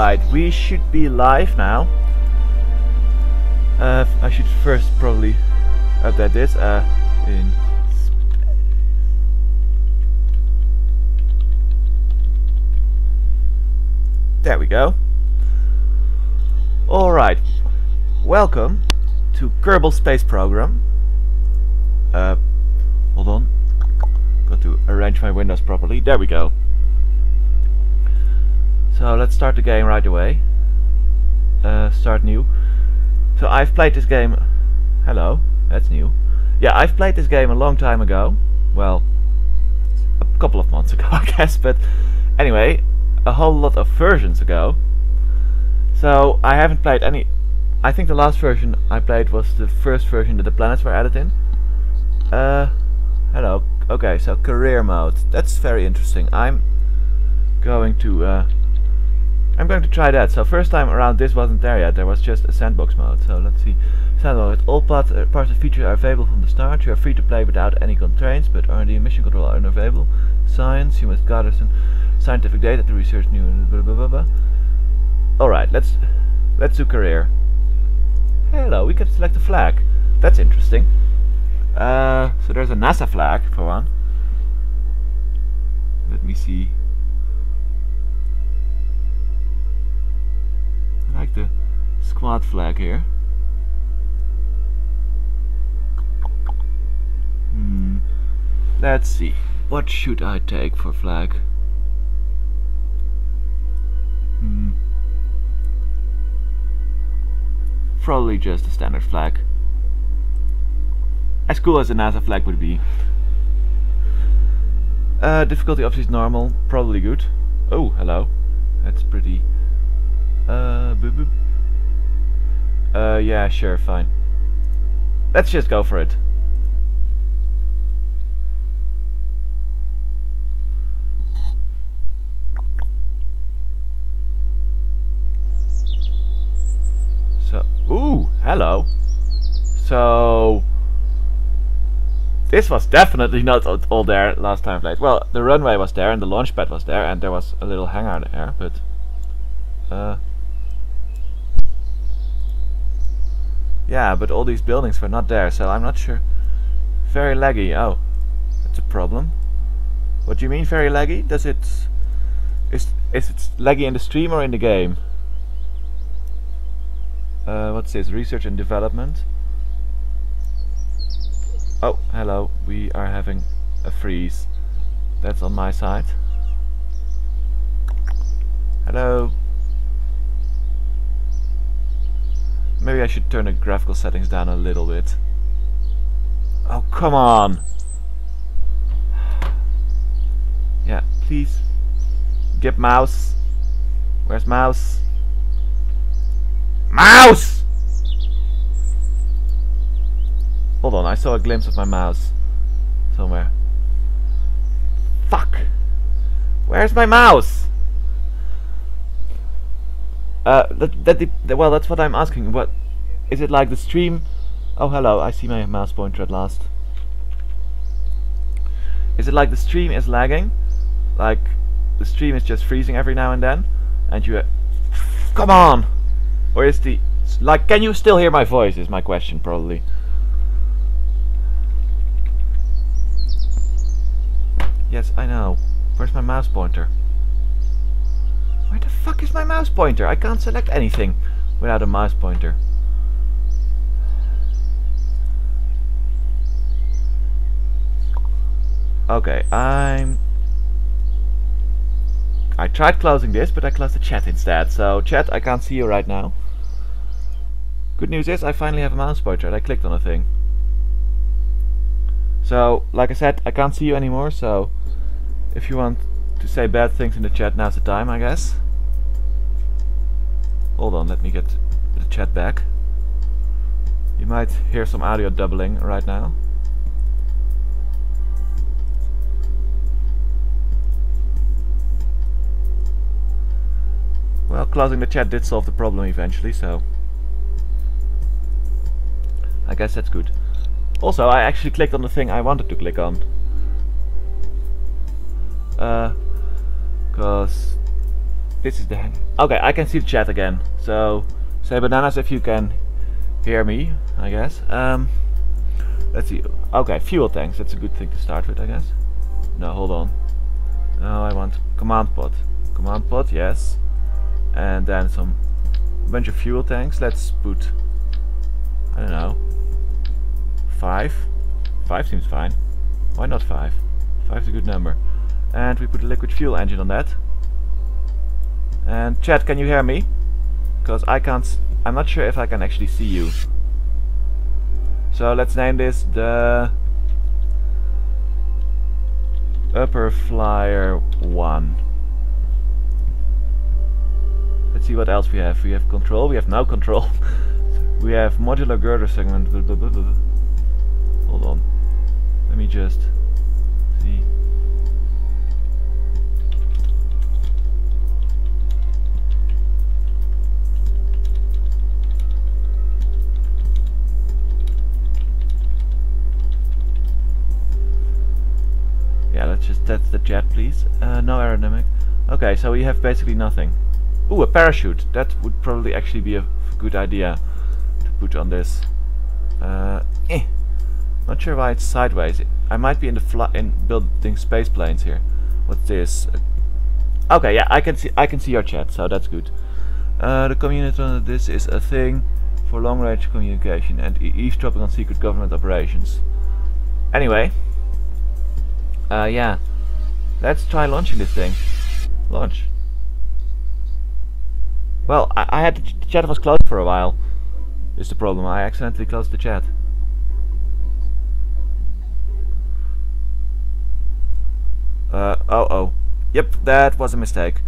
Alright, we should be live now. Uh, I should first probably update this uh, in There we go. Alright, welcome to Kerbal Space Program. Uh, hold on. Got to arrange my windows properly. There we go. So let's start the game right away. Uh, start new. So I've played this game... Hello, that's new. Yeah, I've played this game a long time ago. Well, a couple of months ago I guess, but anyway, a whole lot of versions ago. So I haven't played any... I think the last version I played was the first version that the planets were added in. Uh, hello. Okay, so career mode. That's very interesting. I'm going to... Uh, I'm going to try that. So first time around this wasn't there yet, there was just a sandbox mode. So let's see. Sandbox, all parts, uh, parts of features are available from the start. You are free to play without any constraints, but R&D mission control are unavailable. Science, you must gather some scientific data to research new blah blah blah blah. Alright, let's let's do career. Hello, we can select a flag. That's interesting. Uh, so there's a NASA flag for one. Let me see. Squad flag here. Hmm. Let's see. What should I take for flag? Hmm. Probably just a standard flag. As cool as a NASA flag would be. Uh, difficulty obviously is normal, probably good. Oh, hello. That's pretty uh, boop boop. Uh, yeah, sure, fine. Let's just go for it. So, ooh, hello. So, this was definitely not all there last time I played. Well, the runway was there and the launch pad was there and there was a little hangar there, but uh, Yeah, but all these buildings were not there, so I'm not sure. Very laggy. Oh, that's a problem. What do you mean very laggy? Does it... Is, is it laggy in the stream or in the game? Uh, what's this? Research and development. Oh, hello. We are having a freeze. That's on my side. Hello. Maybe I should turn the graphical settings down a little bit. Oh, come on! Yeah, please. Get mouse. Where's mouse? Mouse! Hold on, I saw a glimpse of my mouse. Somewhere. Fuck! Where's my mouse? Uh, that, well, that's what I'm asking. What is it like the stream? Oh, hello. I see my mouse pointer at last. Is it like the stream is lagging? Like the stream is just freezing every now and then, and you, come on, or is the like? Can you still hear my voice? Is my question probably. Yes, I know. Where's my mouse pointer? Where the fuck is my mouse pointer? I can't select anything without a mouse pointer. Okay, I'm... I tried closing this, but I closed the chat instead. So, chat, I can't see you right now. Good news is, I finally have a mouse pointer and I clicked on a thing. So, like I said, I can't see you anymore, so... If you want to say bad things in the chat, now's the time, I guess. Hold on, let me get the chat back. You might hear some audio doubling right now. Well, closing the chat did solve the problem eventually, so... I guess that's good. Also, I actually clicked on the thing I wanted to click on. Uh, cause this is the hang. Okay, I can see the chat again. So say bananas if you can hear me. I guess. Um, let's see. Okay, fuel tanks. That's a good thing to start with, I guess. No, hold on. No, I want command pod. Command pod, yes. And then some bunch of fuel tanks. Let's put. I don't know. Five. Five seems fine. Why not five? Five is a good number. And we put a liquid fuel engine on that. And chat, can you hear me? Because I can't... I'm not sure if I can actually see you. So let's name this the... Upper Flyer 1. Let's see what else we have. We have control, we have no control. we have modular girder segment. Hold on. Let me just see. That's the jet, please. Uh, no aerodynamic. Okay, so we have basically nothing. Ooh, a parachute. That would probably actually be a good idea to put on this. Uh, eh. Not sure why it's sideways. I might be in the fly in building space planes here. What's this? Uh, okay, yeah, I can see I can see your chat, so that's good. Uh, the Communotron this is a thing for long-range communication and e eavesdropping on secret government operations. Anyway, uh, yeah, let's try launching this thing. Launch. Well, I, I had the chat was closed for a while. Is the problem? I accidentally closed the chat. Uh, oh oh. Yep, that was a mistake.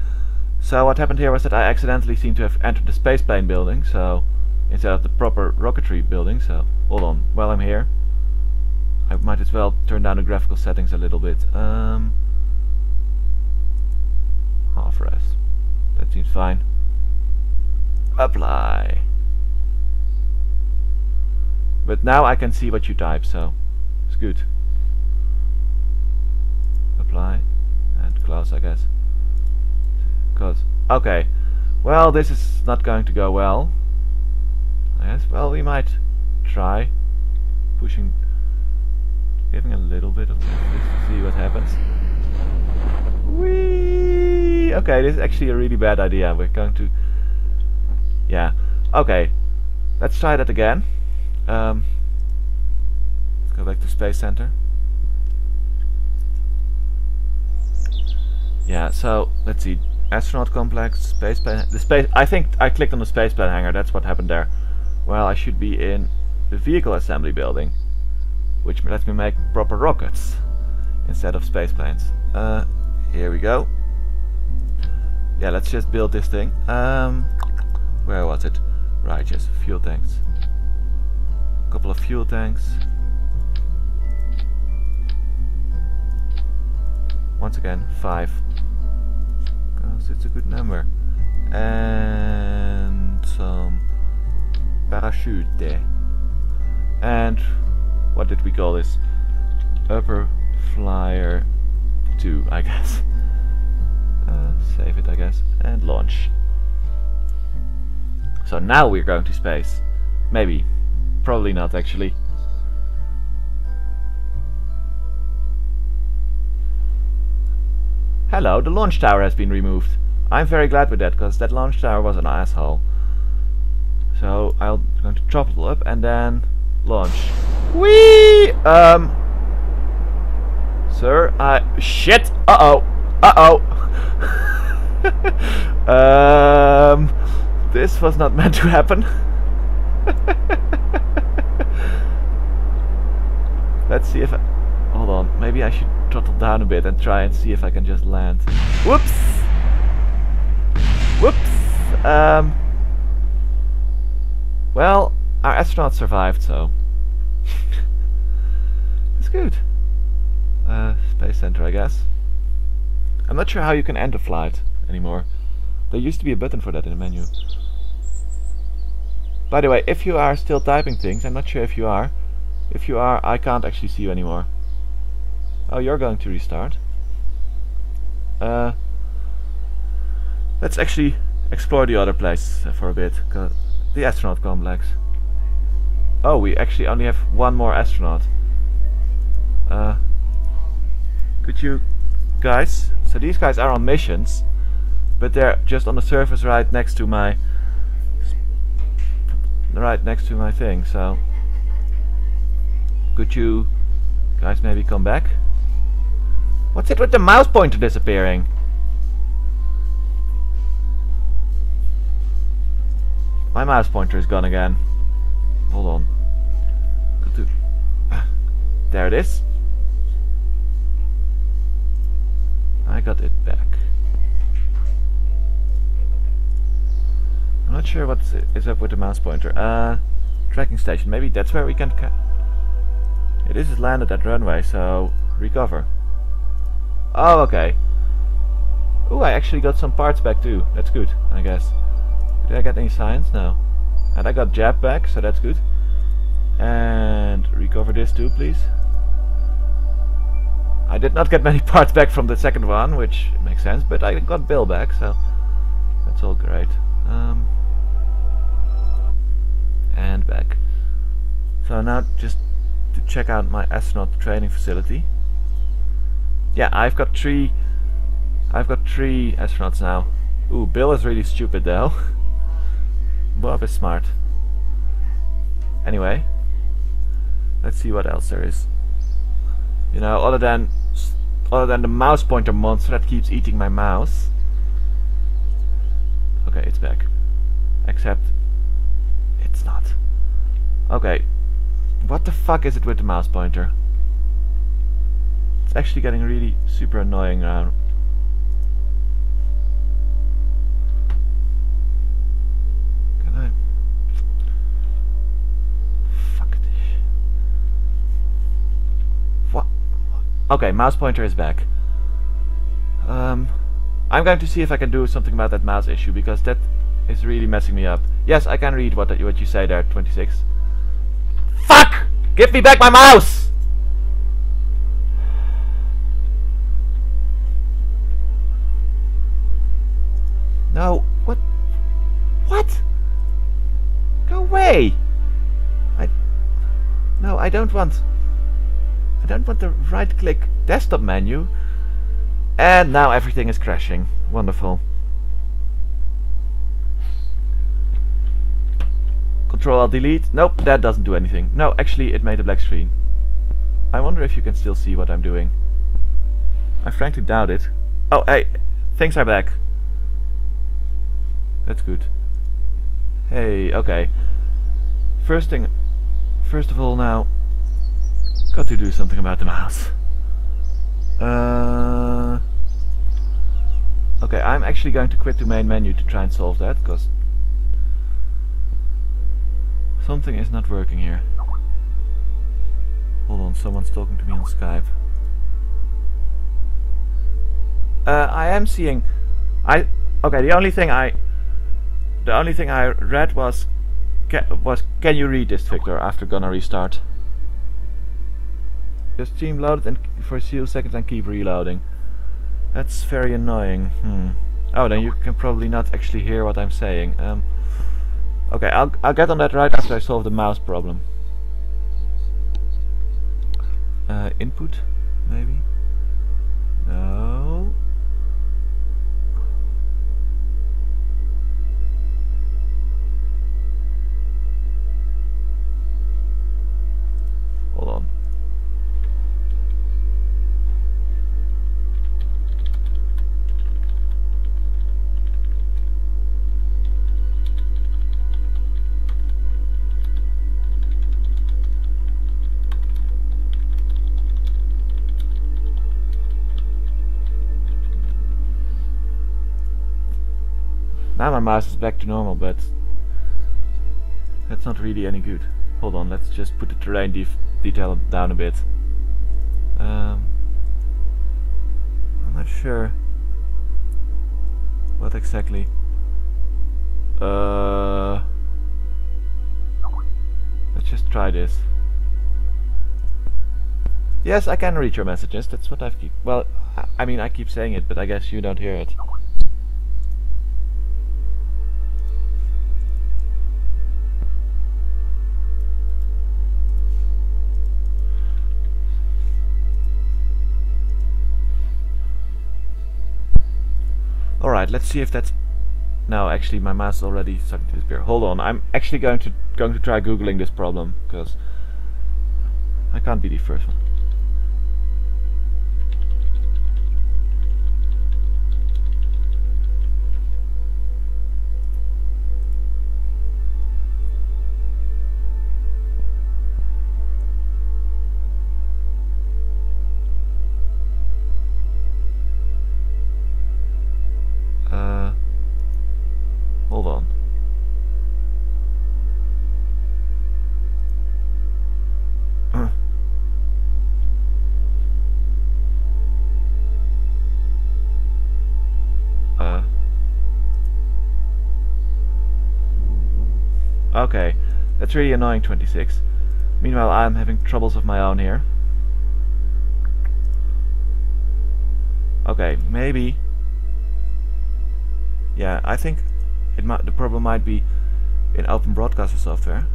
So what happened here was that I accidentally seemed to have entered the spaceplane building, so instead of the proper rocketry building, so hold on, while I'm here. I might as well turn down the graphical settings a little bit. Um, half res. That seems fine. Apply. But now I can see what you type, so it's good apply and close I guess because okay well this is not going to go well I guess well we might try pushing giving a little bit of this to see what happens Whee! Okay this is actually a really bad idea we're going to yeah okay let's try that again um, let's go back to Space Center Yeah, so let's see. Astronaut complex, space plane. The space. I think I clicked on the space plane hangar. That's what happened there. Well, I should be in the vehicle assembly building, which lets me make proper rockets instead of space planes. Uh, here we go. Yeah, let's just build this thing. Um, where was it? Right, yes, fuel tanks. A couple of fuel tanks. Once again, five Because it's a good number. And some parachute. And what did we call this? Upper Flyer 2, I guess. Uh, save it, I guess. And launch. So now we're going to space. Maybe. Probably not, actually. Hello, the launch tower has been removed. I'm very glad with that, because that launch tower was an asshole. So, I'm going to throttle up and then launch. Whee! Um... Sir, I... Shit! Uh-oh! Uh-oh! Um... This was not meant to happen. Let's see if I... Hold on, maybe I should throttle down a bit and try and see if I can just land. Whoops! Whoops! Um, well, our astronaut survived, so... That's good. Uh, Space Center, I guess. I'm not sure how you can end a flight anymore. There used to be a button for that in the menu. By the way, if you are still typing things, I'm not sure if you are. If you are, I can't actually see you anymore. Oh, you're going to restart. Uh, Let's actually explore the other place for a bit. The astronaut complex. Oh, we actually only have one more astronaut. Uh, could you guys... So these guys are on missions, but they're just on the surface right next to my... Right next to my thing, so... Could you guys maybe come back? What's it with the mouse pointer disappearing? My mouse pointer is gone again. Hold on. There it is. I got it back. I'm not sure what is up with the mouse pointer. Uh, tracking station. Maybe that's where we can... It is landed at runway, so recover. Oh, okay. Oh, I actually got some parts back too. That's good, I guess. Did I get any signs? No. And I got Jeb back, so that's good. And recover this too, please. I did not get many parts back from the second one, which makes sense, but I got Bill back, so that's all great. Um, and back. So now just to check out my astronaut training facility. Yeah, I've got three I've got three astronauts now. Ooh, Bill is really stupid though. Bob is smart. Anyway, let's see what else there is. You know, other than other than the mouse pointer monster that keeps eating my mouse. Okay, it's back. Except it's not. Okay. What the fuck is it with the mouse pointer? It's actually getting really super annoying now. Okay, mouse pointer is back. Um, I'm going to see if I can do something about that mouse issue because that is really messing me up. Yes, I can read what that, what you say there, 26. Fuck! Give me back my mouse! No, what? What? Go away! I... No, I don't want... I don't want the right click desktop menu. And now everything is crashing. Wonderful. Control Alt Delete. Nope, that doesn't do anything. No, actually it made a black screen. I wonder if you can still see what I'm doing. I frankly doubt it. Oh, hey, things are back. That's good. Hey, okay. First thing, first of all now, Got to do something about the mouse. Uh, okay, I'm actually going to quit the main menu to try and solve that, because something is not working here. Hold on, someone's talking to me on Skype. Uh, I am seeing... I Okay, the only thing I... The only thing I read was... Ca was can you read this, Victor, after gonna restart? Just stream loaded and for a few seconds and keep reloading. That's very annoying. Hmm. Oh, then you can probably not actually hear what I'm saying. Um, okay, I'll, I'll get on that right after I solve the mouse problem. Uh, input, maybe? No. Hold on. Now my mouse is back to normal, but that's not really any good. Hold on, let's just put the terrain detail down a bit. Um, I'm not sure what exactly. Uh, let's just try this. Yes, I can read your messages. That's what I've keep. Well, I mean, I keep saying it, but I guess you don't hear it. Let's see if that's... No, actually my mouse is already starting to disappear. Hold on, I'm actually going to going to try googling this problem, because I can't be the first one. That's really annoying 26. Meanwhile I'm having troubles of my own here. Okay, maybe... Yeah, I think it might, the problem might be in Open Broadcaster software.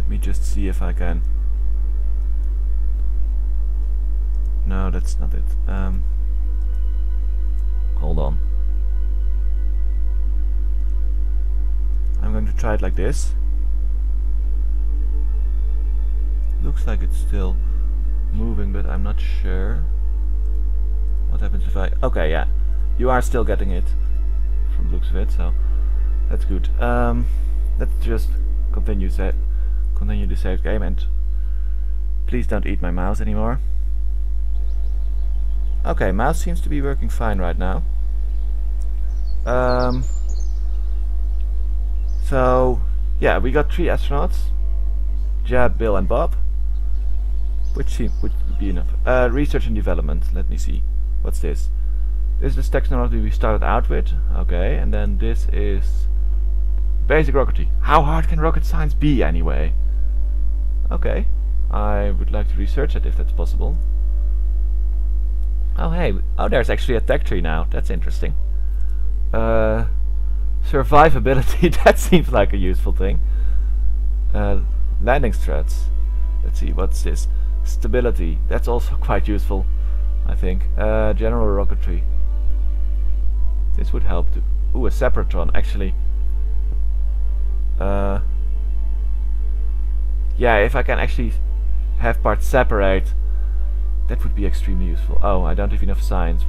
Let me just see if I can... No, that's not it. Um, hold on. I'm going to try it like this. Looks like it's still moving, but I'm not sure. What happens if I... Okay, yeah. You are still getting it from the looks of it, so that's good. Um, let's just continue set, continue the save game, and please don't eat my mouse anymore. Okay, mouse seems to be working fine right now. Um, so, yeah, we got three astronauts. Jeb, Bill and Bob. Which seem would be enough. Uh, research and development, let me see. What's this? This is the technology we started out with. Okay, and then this is basic rocketry. How hard can rocket science be anyway? Okay, I would like to research it if that's possible. Oh hey, oh there's actually a tech tree now. That's interesting. Uh, Survivability, that seems like a useful thing. Uh, landing struts. Let's see, what's this? Stability, that's also quite useful, I think. Uh, general rocketry. This would help to... Ooh, a Sepratron, actually. Uh, yeah, if I can actually have parts separate, that would be extremely useful. Oh, I don't have enough science.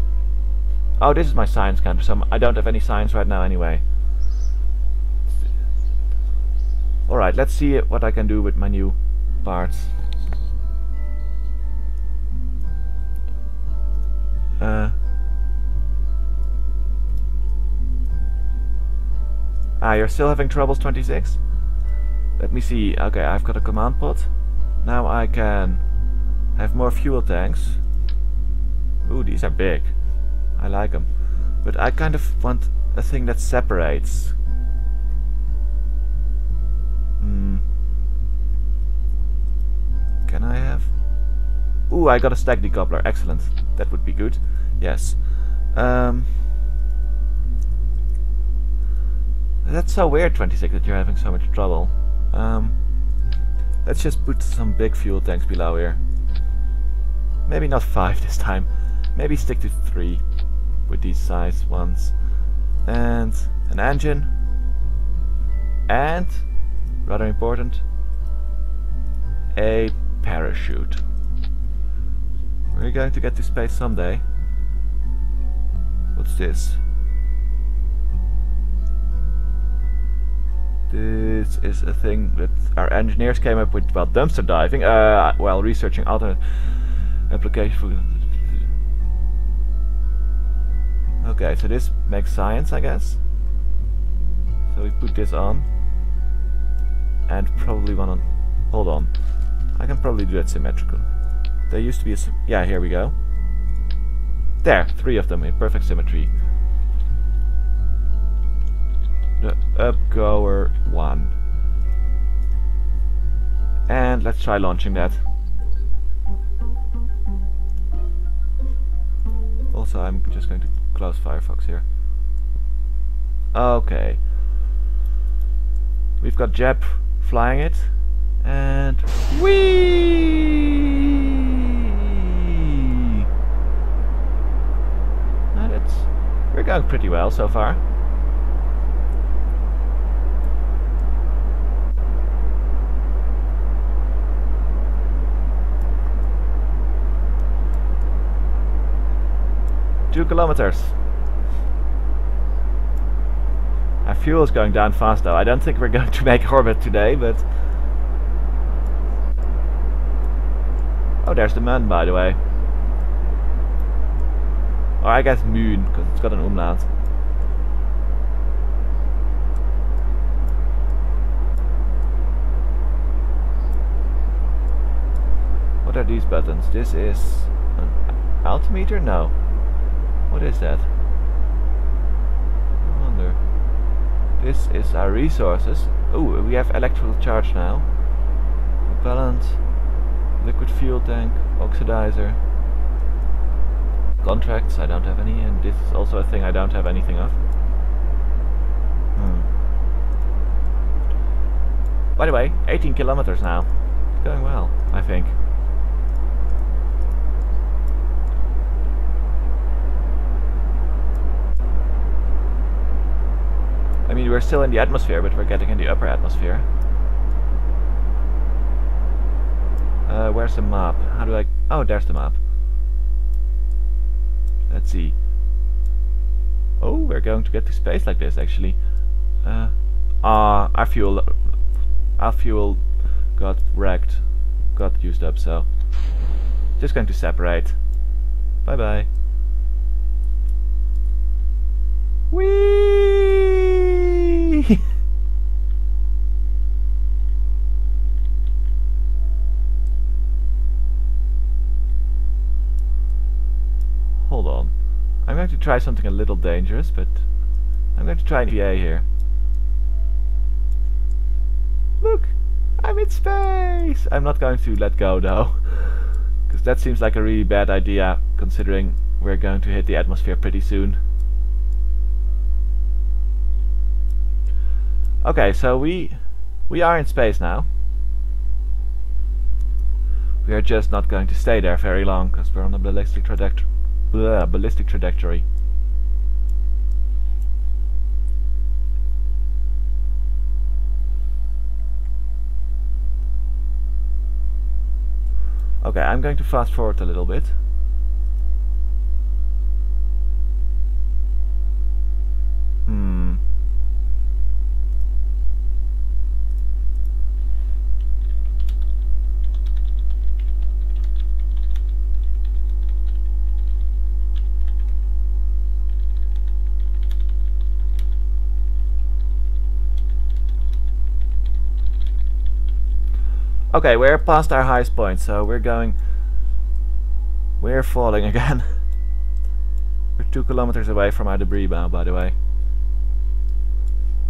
Oh, this is my science counter, so I don't have any science right now anyway. Alright, let's see what I can do with my new parts. Uh, ah, you're still having troubles 26? Let me see. Okay, I've got a command pod. Now I can have more fuel tanks. Ooh, these are big. I like them. But I kind of want a thing that separates Hmm. Can I have... Ooh, I got a stack decoupler. Excellent. That would be good. Yes. Um, that's so weird, 26, that you're having so much trouble. Um, let's just put some big fuel tanks below here. Maybe not five this time. Maybe stick to three with these size ones. And an engine. And rather important, a parachute. We're going to get to space someday. What's this? This is a thing that our engineers came up with while dumpster diving, uh, while researching other applications for... Okay, so this makes science, I guess. So we put this on and probably one on... Hold on. I can probably do that symmetrical. There used to be a... Yeah, here we go. There, three of them in perfect symmetry. The upgoer one. And let's try launching that. Also, I'm just going to close Firefox here. Okay. We've got Jeb flying it, and whee! We're going pretty well so far. Two kilometers. Our fuel is going down fast though. I don't think we're going to make orbit today, but... Oh, there's the moon, by the way. Or I guess Mün, because it's got an umlaut. What are these buttons? This is an altimeter? No. What is that? I wonder. This is our resources. Oh, we have electrical charge now. Propellant, liquid fuel tank, oxidizer. Contracts, I don't have any, and this is also a thing I don't have anything of. Hmm. By the way, 18 kilometers now. Going well, I think. I mean, we're still in the atmosphere, but we're getting in the upper atmosphere. Uh, where's the map? How do I... Oh, there's the map. Let's see. Oh, we're going to get to space like this, actually. Uh, ah, our fuel... Our fuel got wrecked. Got used up, so... Just going to separate. Bye-bye. Whee! Hold on. I'm going to try something a little dangerous, but I'm going to try an EVA here. Look! I'm in space! I'm not going to let go though. Because that seems like a really bad idea, considering we're going to hit the atmosphere pretty soon. Okay, so we we are in space now. We are just not going to stay there very long because we're on a ballistic trajectory. Ballistic trajectory. Okay, I'm going to fast forward a little bit. Hmm. Okay, we're past our highest point, so we're going... We're falling again. we're two kilometers away from our debris now, by the way.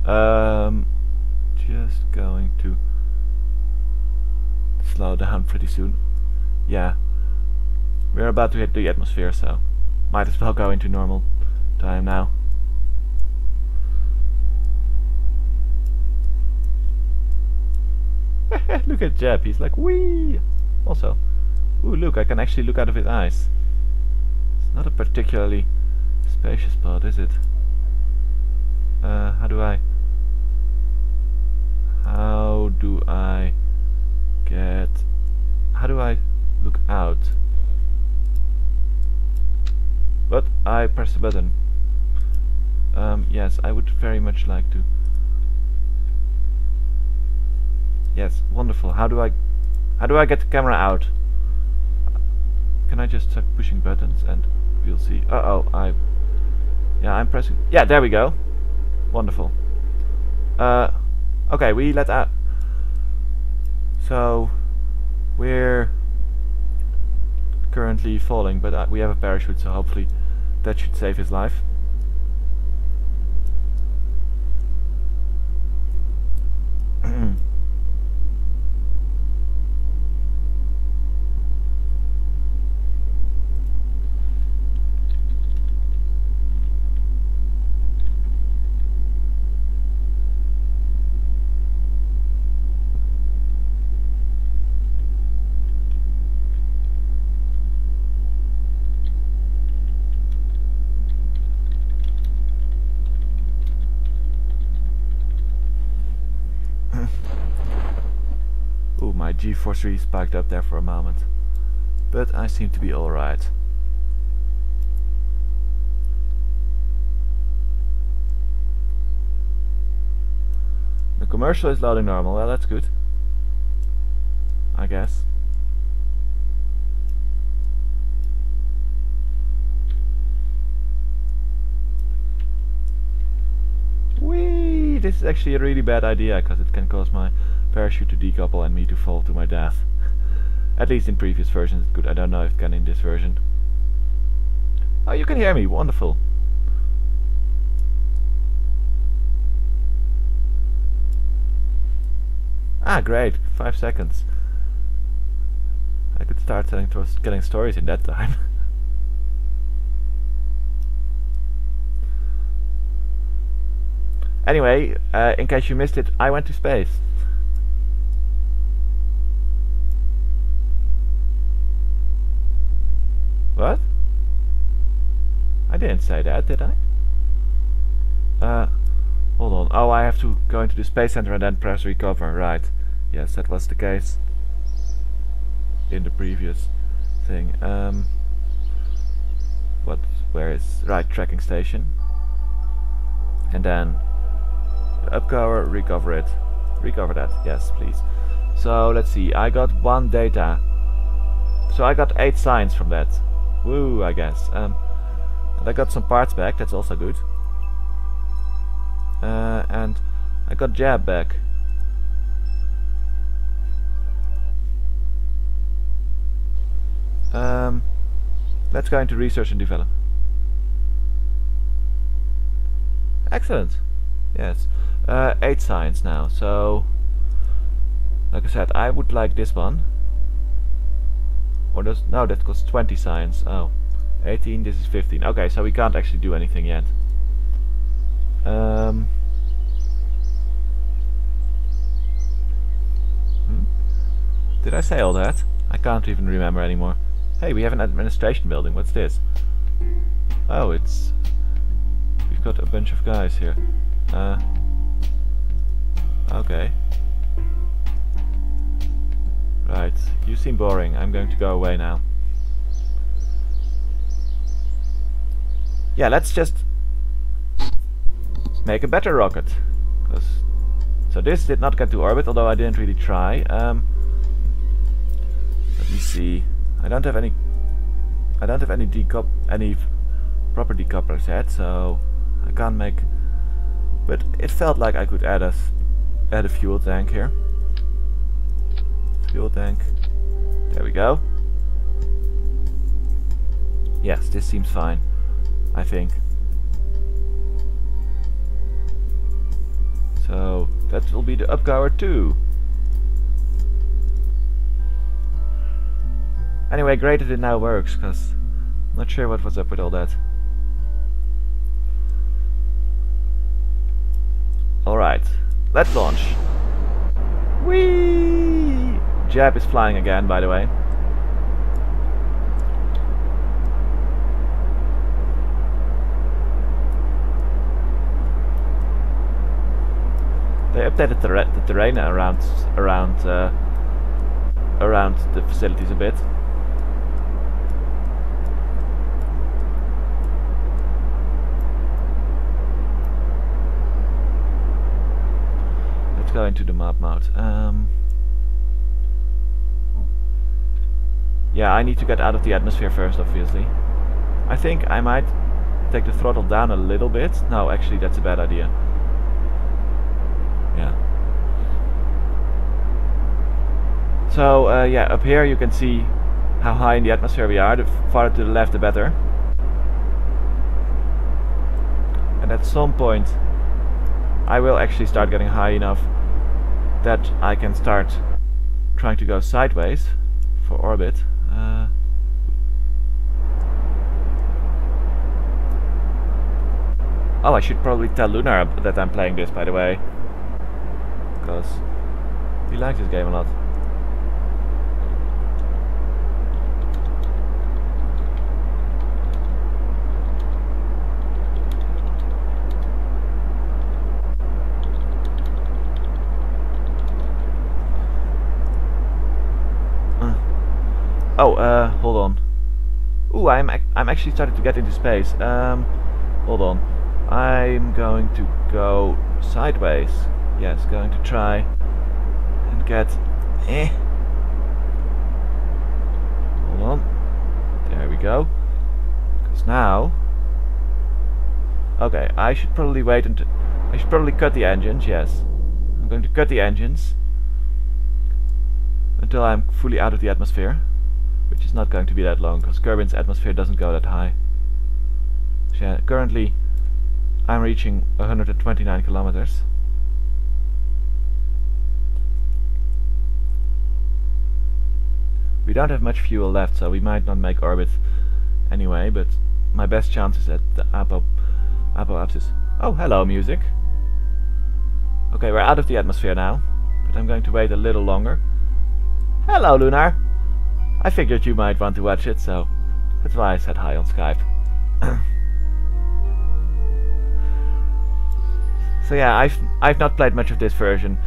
Um, just going to slow down pretty soon. Yeah, we're about to hit the atmosphere, so might as well go into normal time now. look at Jeb, he's like, wee! Also, ooh, look, I can actually look out of his eyes. It's not a particularly spacious part, is it? Uh, how do I... How do I get... How do I look out? But I press the button. Um, yes, I would very much like to Yes, wonderful. How do I how do I get the camera out? Can I just start pushing buttons and we'll see. Uh oh, I Yeah, I'm pressing Yeah, there we go. Wonderful. Uh okay, we let out So we're currently falling, but uh, we have a parachute, so hopefully that should save his life. My G-force really spiked up there for a moment. But I seem to be alright. The commercial is loading normal, well that's good. I guess. Whee! This is actually a really bad idea because it can cause my parachute to decouple and me to fall to my death. At least in previous versions it could. I don't know if it can in this version. Oh, you can hear me. Wonderful. Ah, great. Five seconds. I could start telling getting stories in that time. anyway, uh, in case you missed it, I went to space. What? I didn't say that, did I? Uh, hold on. Oh, I have to go into the Space Center and then press recover. Right. Yes, that was the case in the previous thing. Um, what? Where is right tracking station? And then Up Goer, recover it, recover that. Yes, please. So let's see. I got one data. So I got eight science from that. Woo, I guess. Um, and I got some parts back, that's also good. Uh, and I got Jeb back. Um, let's go into research and develop. Excellent. Yes. Uh, 8 science now, so... Like I said, I would like this one. Or does no that costs 20 science. Oh. 18, this is 15. Okay, so we can't actually do anything yet. Um hmm? Did I say all that? I can't even remember anymore. Hey, we have an administration building. What's this? Oh, it's... We've got a bunch of guys here. Uh... Okay. Right, you seem boring. I'm going to go away now. Yeah, let's just make a better rocket. Cause so this did not get to orbit, although I didn't really try. Um, let me see. I don't have any. I don't have any decup any proper decouplers yet, so I can't make. But it felt like I could add a add a fuel tank here fuel tank. There we go. Yes, this seems fine. I think. So, that will be the Up Goer too. Anyway, great that it now works, because not sure what was up with all that. Alright, let's launch. Whee! Jeb is flying again, by the way. They updated the, the terrain around around uh, around the facilities a bit. Let's go into the map mode. Um, Yeah, I need to get out of the atmosphere first, obviously. I think I might take the throttle down a little bit. No, actually that's a bad idea. Yeah. So, uh, yeah, up here you can see how high in the atmosphere we are. The farther to the left, the better. And at some point, I will actually start getting high enough that I can start trying to go sideways for orbit. Uh, oh, I should probably tell Lunar that I'm playing this, by the way. Because he likes this game a lot. Oh, uh, hold on. Ooh, I'm ac I'm actually starting to get into space. Um, hold on. I'm going to go sideways. Yes, going to try and get... Eh. Hold on. There we go. Because now... Okay, I should probably wait until... I should probably cut the engines, yes. I'm going to cut the engines until I'm fully out of the atmosphere which is not going to be that long because Kerbin's atmosphere doesn't go that high. So yeah, uh, currently I'm reaching 129 kilometers. We don't have much fuel left, so we might not make orbit anyway, but my best chance is at the Apo, Apoapsis. Oh, hello music. Okay, we're out of the atmosphere now, but I'm going to wait a little longer. Hello, Lunar! I figured you might want to watch it, so that's why I said hi on Skype. so yeah, I've I've not played much of this version,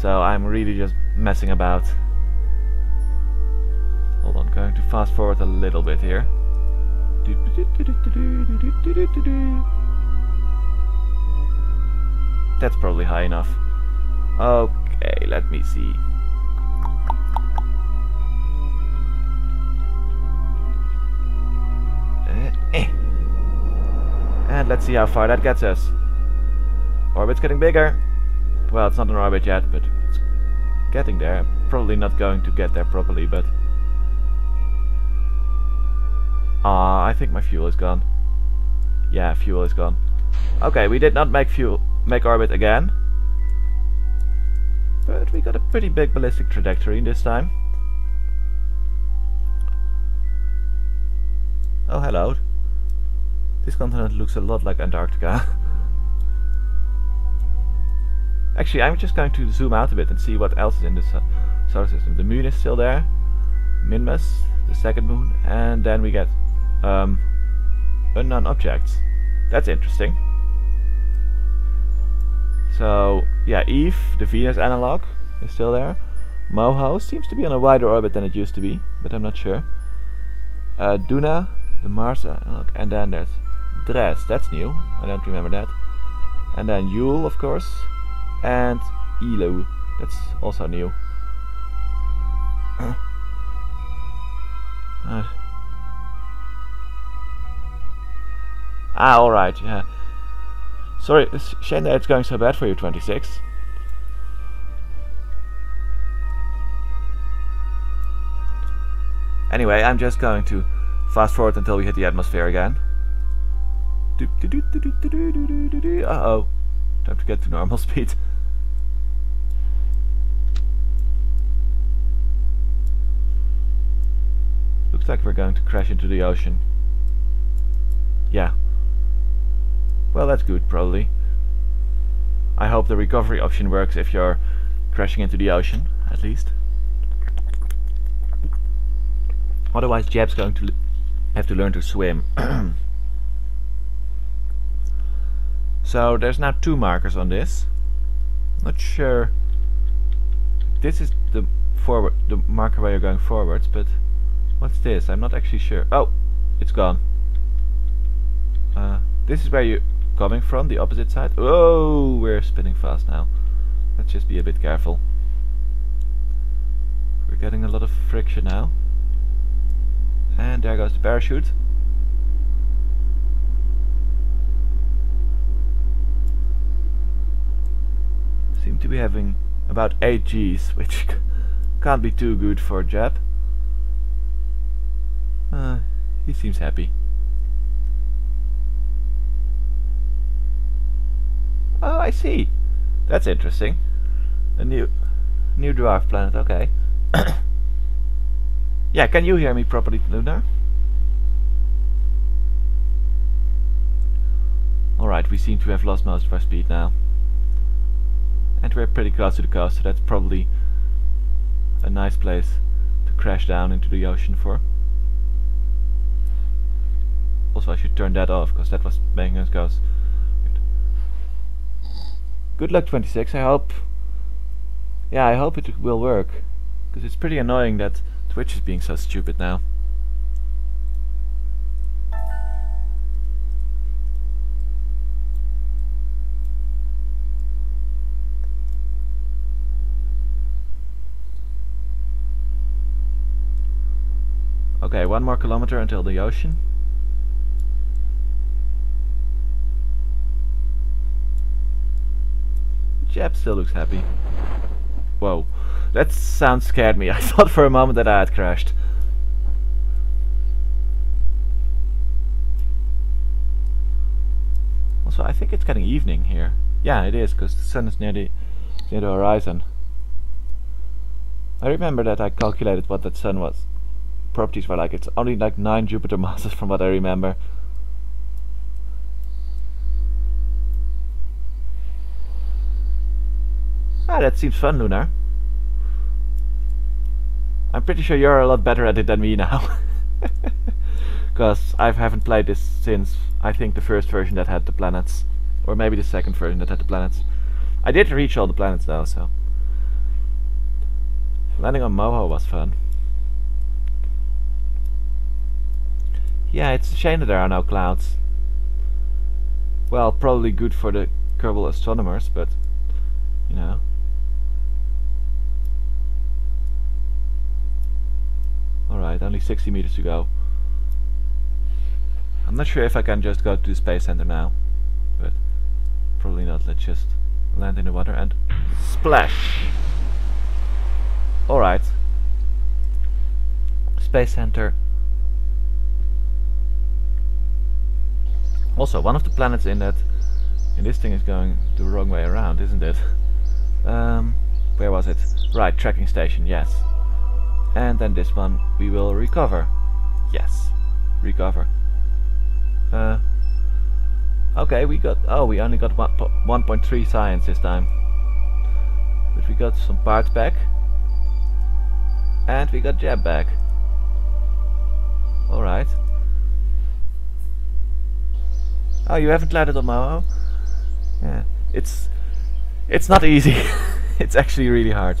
so I'm really just messing about. Hold on, going to fast forward a little bit here. That's probably high enough. Okay, let me see. And let's see how far that gets us. Orbit's getting bigger. Well, it's not an orbit yet, but it's getting there. Probably not going to get there properly, but... Ah, uh, I think my fuel is gone. Yeah, fuel is gone. Okay, we did not make fuel make orbit again. But we got a pretty big ballistic trajectory this time. Oh, hello. This continent looks a lot like Antarctica. Actually, I'm just going to zoom out a bit and see what else is in the solar system. The moon is still there, Minmus, the second moon, and then we get um, unknown objects. That's interesting. So, yeah, Eve, the Venus analog, is still there. Moho seems to be on a wider orbit than it used to be, but I'm not sure. Uh, Duna, the analog, and then there's Dres, that's new. I don't remember that. And then Jool, of course. And Eeloo, that's also new. uh. Ah, alright, yeah. Sorry, shame that it's going so bad for you, 26. Anyway, I'm just going to fast forward until we hit the atmosphere again. Uh-oh. Time to get to normal speed. Looks like we're going to crash into the ocean. Yeah. Well, that's good, probably. I hope the recovery option works if you're crashing into the ocean, at least. Otherwise, Jeb's going to have to learn to swim. So there's now two markers on this. Not sure. This is the forward, the marker where you're going forwards, but what's this? I'm not actually sure. Oh, it's gone. Uh, this is where you're coming from, the opposite side. Oh, we're spinning fast now. Let's just be a bit careful. We're getting a lot of friction now. And there goes the parachute. seem to be having about 8 Gs, which can't be too good for Jeb. Uh, he seems happy. Oh, I see. That's interesting. A new new dwarf planet, okay. yeah, can you hear me properly, Luna? Alright, we seem to have lost most of our speed now. And we're pretty close to the coast, so that's probably a nice place to crash down into the ocean for. Also, I should turn that off, because that was making us go... Good luck, 26. I hope... Yeah, I hope it will work. Because it's pretty annoying that Twitch is being so stupid now. Okay, one more kilometer until the ocean. Jeb still looks happy. Whoa. That sound scared me. I thought for a moment that I had crashed. Also, I think it's getting evening here. Yeah, it is, because the sun is near the, near the horizon. I remember that I calculated what that sun was. Properties were like, it's only like 9 Jupiter masses from what I remember. Ah, that seems fun, Lunar. I'm pretty sure you're a lot better at it than me now. Because I haven't played this since, I think, the first version that had the planets. Or maybe the second version that had the planets. I did reach all the planets though, so... Landing on Moho was fun. Yeah, it's a shame that there are no clouds. Well, probably good for the Kerbal astronomers, but... You know... Alright, only 60 meters to go. I'm not sure if I can just go to the space center now. But probably not. Let's just land in the water and splash! Alright. Space center. Also, one of the planets in that in this thing is going the wrong way around, isn't it? Um, where was it? Right, tracking station, yes and then this one we will recover. Yes recover. Uh, okay we got oh we only got 1.3 science this time. But we got some parts back. And we got Jeb back. Alright oh you haven't landed on Moho yeah it's it's not easy. It's actually really hard.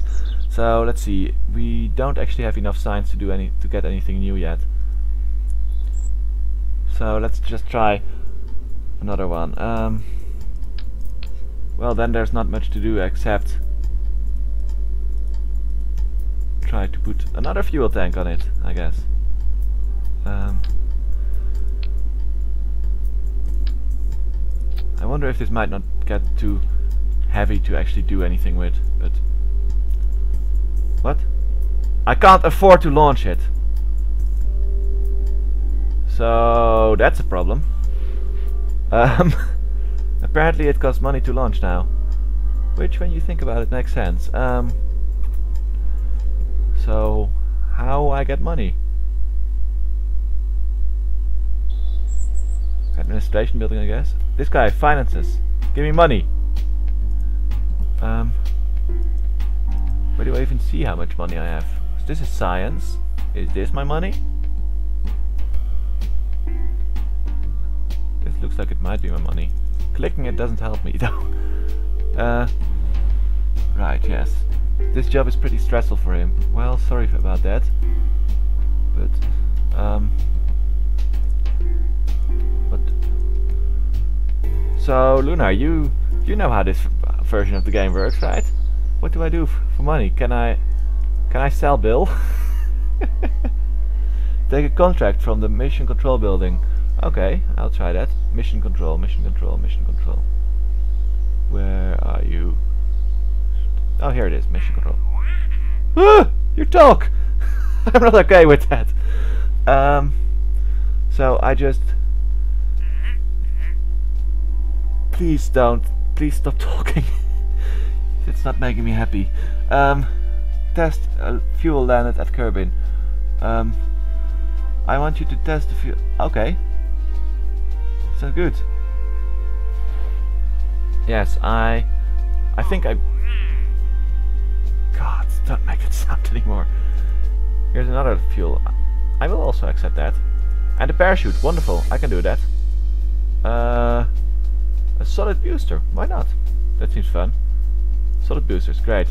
So let's see. We don't actually have enough science to do any to get anything new yet. So let's just try another one. Um, well, then there's not much to do except try to put another fuel tank on it, I guess. Um, I wonder if this might not get too heavy to actually do anything with, but what? I can't afford to launch it. So that's a problem. Um, apparently it costs money to launch now. Which when you think about it makes sense. Um, so how I get money? Administration building I guess. This guy finances. Give me money. Um, where do I even see how much money I have? This is science. Is this my money? This looks like it might be my money. Clicking it doesn't help me though. Uh, right, yes. This job is pretty stressful for him. Well, sorry about that. But, um... But... So, Luna, you you know how this version of the game works, right? What do I do for money? Can I can I sell Bill? Take a contract from the mission control building. Okay, I'll try that. Mission control, mission control, mission control. Where are you? Oh, here it is, mission control. Ah, you talk! I'm not okay with that. Um, so I just... Please don't. Please stop talking. It's not making me happy. Um, test uh, fuel landed at Kerbin. Um, I want you to test the fuel. Okay. Sounds good. Yes, I. I think I. God, don't make it sound anymore. Here's another fuel. I will also accept that. And a parachute, wonderful. I can do that. Uh, a solid booster. Why not? That seems fun. Solid boosters, great.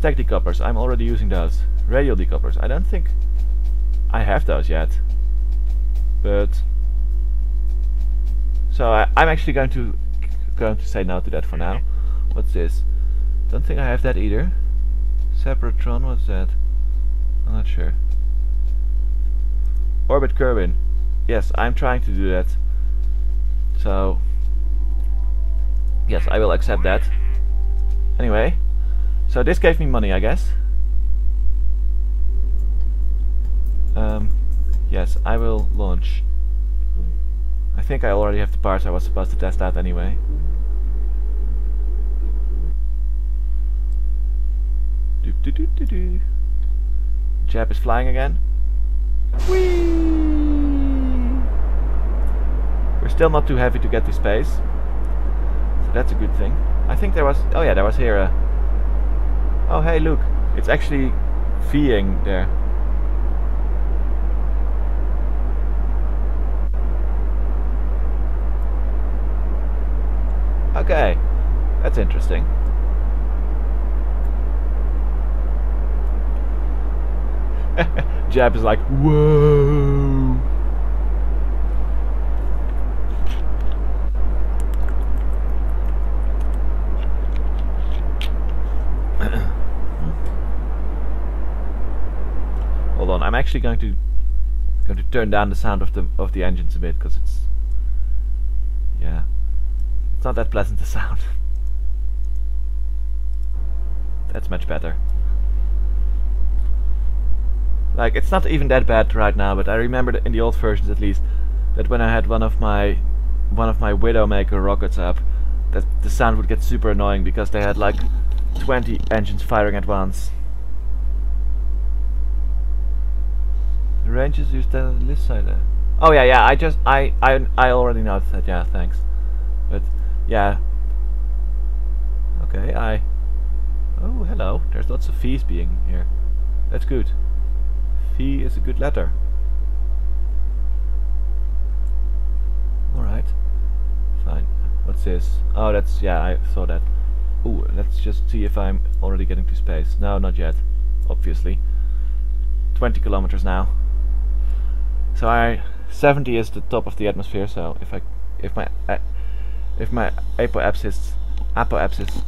Stack decouplers, I'm already using those. Radial decouplers, I don't think I have those yet. But so I, I'm actually going to going to say no to that for now. What's this? Don't think I have that either. Sepratron, what's that? I'm not sure. Orbit Kerbin. Yes, I'm trying to do that. So yes, I will accept that. Anyway, so this gave me money, I guess. Um, yes, I will launch I think I already have the parts I was supposed to test out anyway. Doop doo doo doo doo. Jeb is flying again. Whee! We're still not too heavy to get to space. So that's a good thing. I think there was... Oh yeah, there was here a... Oh hey, look. It's actually Ving there. Okay, that's interesting. Jeb is like, whoa. Hold on, I'm actually going to going to turn down the sound of the of the engines a bit because it's yeah. It's not that pleasant to sound. That's much better. Like, it's not even that bad right now, but I remember in the old versions at least, that when I had one of my one of my Widowmaker rockets up, that the sound would get super annoying because they had like 20 engines firing at once. The range is used on this side there. Oh yeah, yeah, I just, I, I, I already noticed that, yeah, thanks. But yeah. Okay, I... Oh, hello. There's lots of fees being here. That's good. Fee is a good letter. Alright. Fine. What's this? Oh, that's... yeah, I saw that. Ooh, let's just see if I'm already getting to space. No, not yet. Obviously. 20 kilometers now. So I... 70 is the top of the atmosphere, so if I... if my... Uh, if my apoapsis apoapsis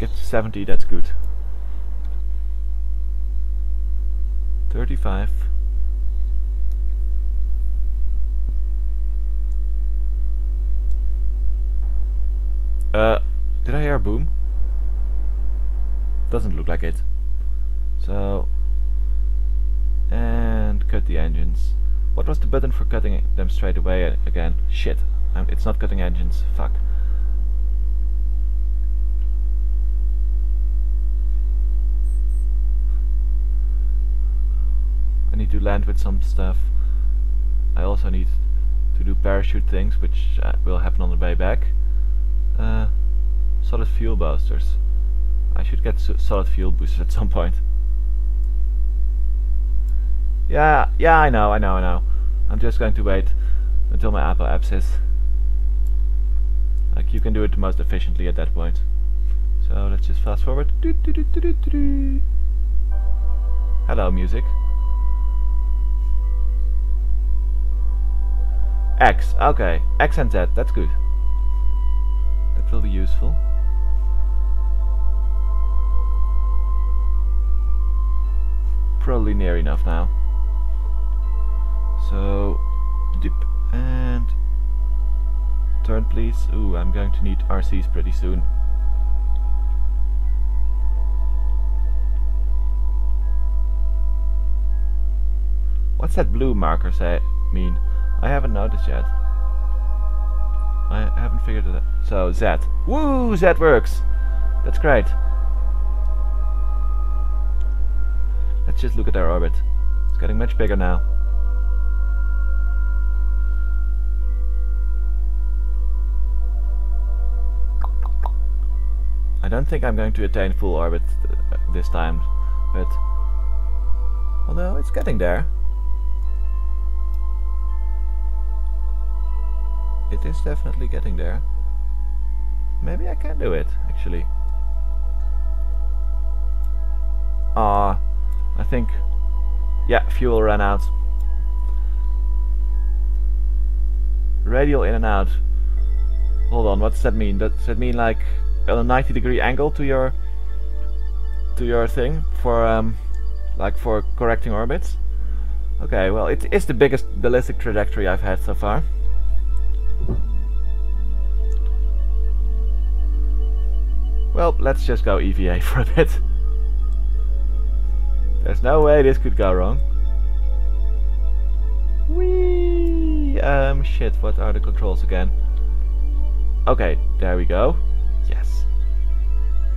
gets to 70 that's good. 35 uh did I hear a boom? Doesn't look like it. So and cut the engines what was the button for cutting them straight away again shit I'm, it's not cutting engines fuck I need to land with some stuff. I also need to do parachute things, which uh, will happen on the way back. Uh, solid fuel boosters. I should get solid fuel boosters at some point. Yeah, yeah, I know, I know, I know. I'm just going to wait until my apoapsis. Like you can do it most efficiently at that point. So let's just fast forward. Hello, music. X, okay. X and Z, that's good. That will be useful. Probably near enough now. So, dip and turn please. Ooh, I'm going to need RCS pretty soon. What's that blue marker say mean? I haven't noticed yet. I haven't figured it out. So, Z. Woo! Z works! That's great. Let's just look at our orbit. It's getting much bigger now. don't think I'm going to attain full orbit uh, this time, but although it's getting there. It is definitely getting there. Maybe I can do it, actually. Ah, uh, I think... Yeah, fuel ran out. Radial in and out. Hold on, what does that mean? Does that mean like a 90 degree angle to your to your thing for um like for correcting orbits? Okay, well it is the biggest ballistic trajectory I've had so far. Well, let's just go EVA for a bit. There's no way this could go wrong. Whee! Um, shit, what are the controls again? Okay, there we go.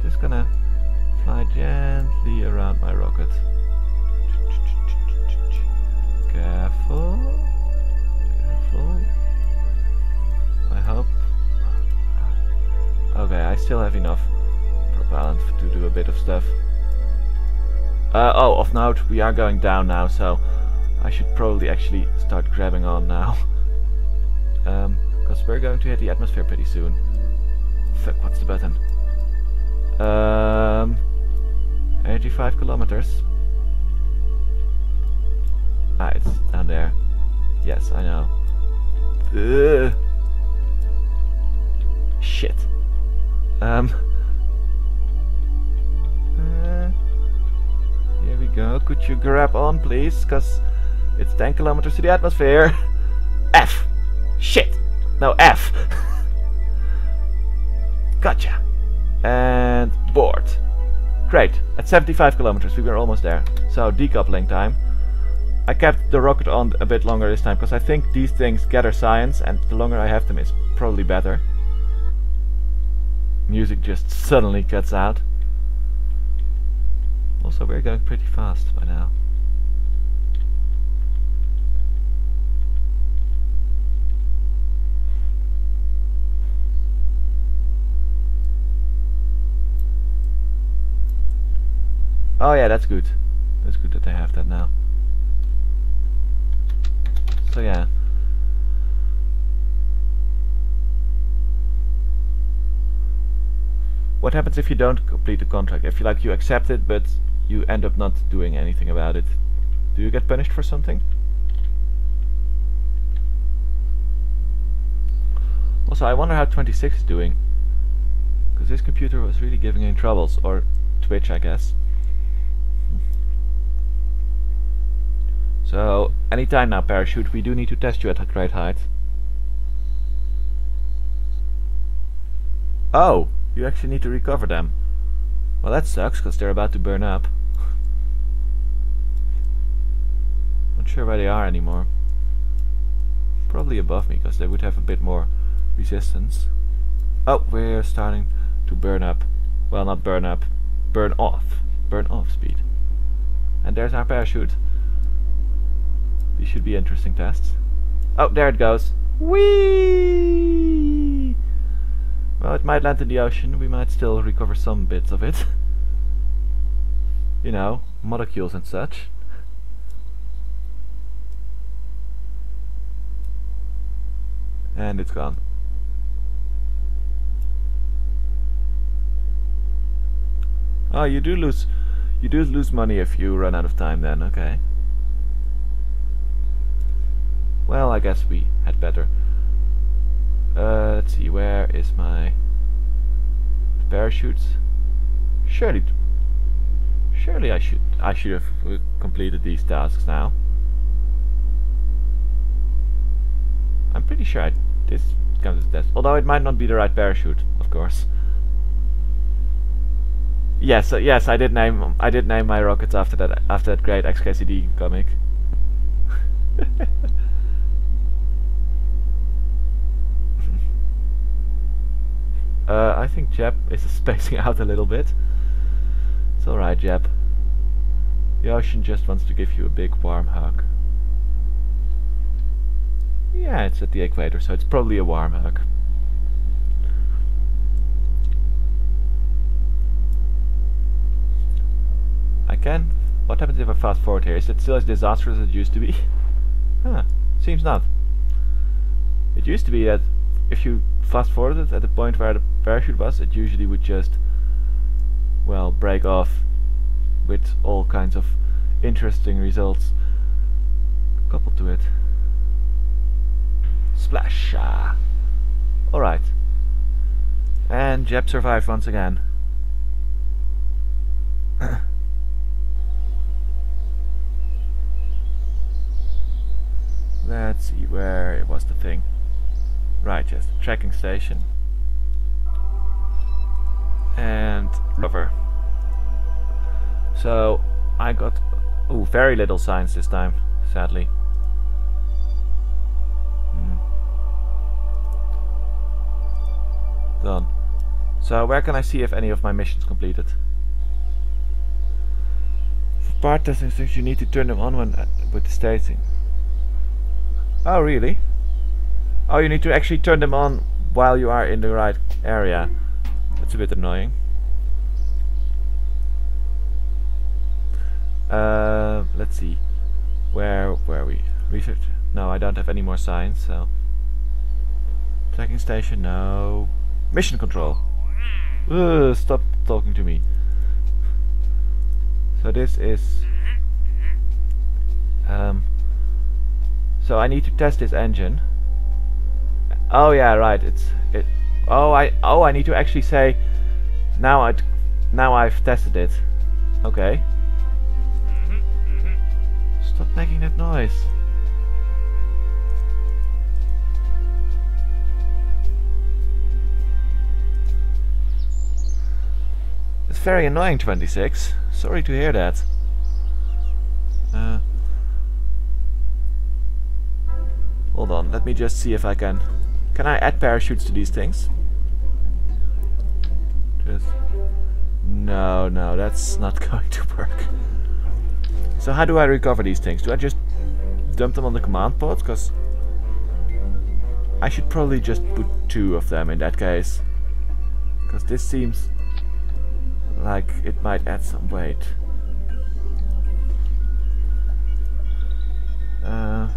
Just gonna fly gently around my rocket. Careful. Careful. I hope. Okay, I still have enough propellant to do a bit of stuff. Uh, oh, of note, we are going down now, so I should probably actually start grabbing on now. um, because we're going to hit the atmosphere pretty soon. Fuck, what's the button? Um, 85 kilometers. Ah, it's down there. Yes, I know. Ugh. Shit. Um. Uh, here we go. Could you grab on, please? Because it's 10 kilometers to the atmosphere. F. Shit. No, F. gotcha. And board. Great. At 75 kilometers, we were almost there. So, decoupling time. I kept the rocket on a bit longer this time, because I think these things gather science, and the longer I have them is probably better. Music just suddenly cuts out. Also, we're going pretty fast by now. Oh yeah, that's good. That's good that they have that now. So yeah. What happens if you don't complete the contract? If you like you accept it but you end up not doing anything about it? Do you get punished for something? Also, I wonder how 26 is doing. Because this computer was really giving him troubles. Or Twitch, I guess. So, anytime now, Parachute, we do need to test you at a great height. Oh, you actually need to recover them. Well, that sucks, because they're about to burn up. Not sure where they are anymore. Probably above me, because they would have a bit more resistance. Oh, we're starting to burn up. Well, not burn up, burn off. Burn off speed. And there's our parachute. These should be interesting tests. Oh, there it goes. Whee! Well, it might land in the ocean. We might still recover some bits of it. you know, molecules and such. And it's gone. Oh, you do lose you do lose money if you run out of time then, okay. Well, I guess we had better. Uh, let's see, where is my parachutes? Surely, surely I should I should have completed these tasks now. I'm pretty sure I this comes as test, although it might not be the right parachute, of course. Yes, uh, yes, I did name I did name my rockets after that after that great XKCD comic. Uh, I think Jeb is spacing out a little bit. It's alright, Jeb. The ocean just wants to give you a big warm hug. Yeah, it's at the equator, so it's probably a warm hug. I can. What happens if I fast forward here? Is it still as disastrous as it used to be? huh, seems not. It used to be that if you fast forwarded at the point where the parachute was, it usually would just, well, break off with all kinds of interesting results coupled to it. Splash! Ah. Alright. And Jeb survived once again. Let's see where it was the thing. Right, yes, the tracking station. And rover. So I got oh very little science this time, sadly. Hmm. Done. So where can I see if any of my missions completed? For part testing things you need to turn them on when uh, with the staging. Oh really? Oh you need to actually turn them on while you are in the right area. That's a bit annoying. Uh, let's see. Where where are we? Research? No, I don't have any more science, so... Tracking station, no. Mission control. Stop talking to me. So this is... Um, so I need to test this engine. Oh yeah, right. It's it. Oh, I oh I need to actually say. Now I now I've tested it. Okay. Stop making that noise. It's very annoying, 26. Sorry to hear that. Uh, hold on, let me just see if I can... Can I add parachutes to these things? Just... No, no, that's not going to work. So how do I recover these things? Do I just dump them on the command pod? Because I should probably just put two of them in that case. Because this seems like it might add some weight. Uh,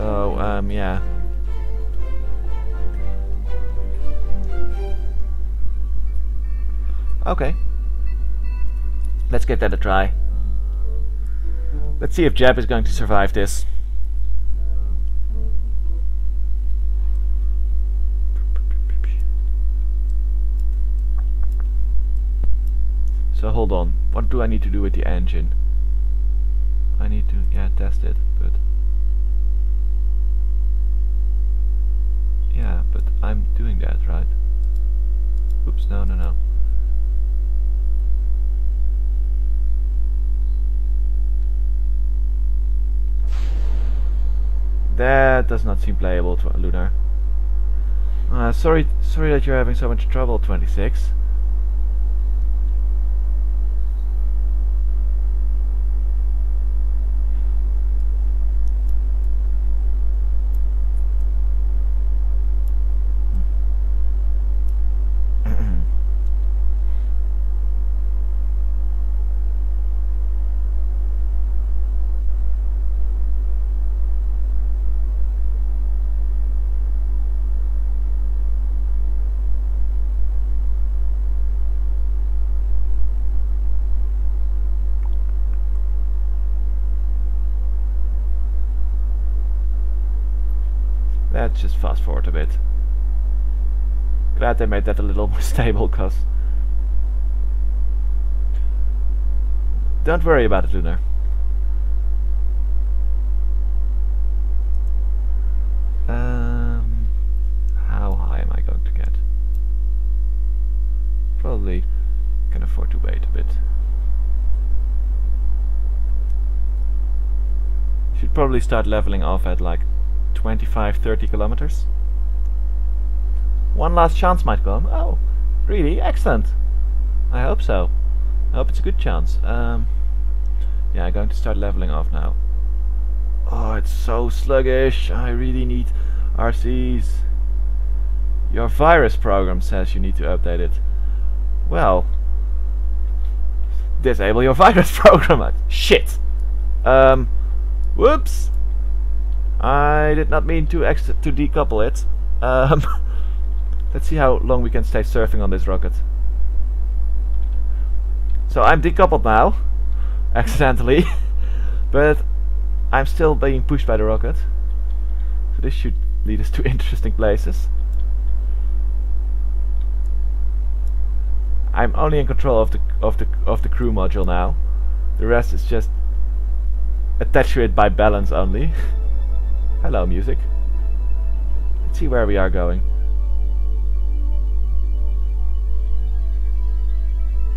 so, um, yeah. Okay. Let's give that a try. Let's see if Jeb is going to survive this. So hold on, what do I need to do with the engine? I need to, yeah, test it, but... Yeah, but I'm doing that, right? Oops, no, no, no. That does not seem playable, to Lunar. Uh, sorry, sorry that you're having so much trouble, 26. Let's just fast forward a bit. Glad they made that a little more stable, cause... Don't worry about it, Lunar. Um, how high am I going to get? Probably can afford to wait a bit. Should probably start leveling off at like 25, 30 kilometers. One last chance might come. Oh, really? Excellent. I hope so. I hope it's a good chance. Um, yeah, I'm going to start leveling off now. Oh, it's so sluggish. I really need RCS. Your virus program says you need to update it. Well, disable your virus program. Shit. Um, whoops. I did not mean to to decouple it. Um, let's see how long we can stay surfing on this rocket. So I'm decoupled now, accidentally, but I'm still being pushed by the rocket. So this should lead us to interesting places. I'm only in control of the of the of the crew module now. The rest is just attached to it by balance only. Hello music. Let's see where we are going.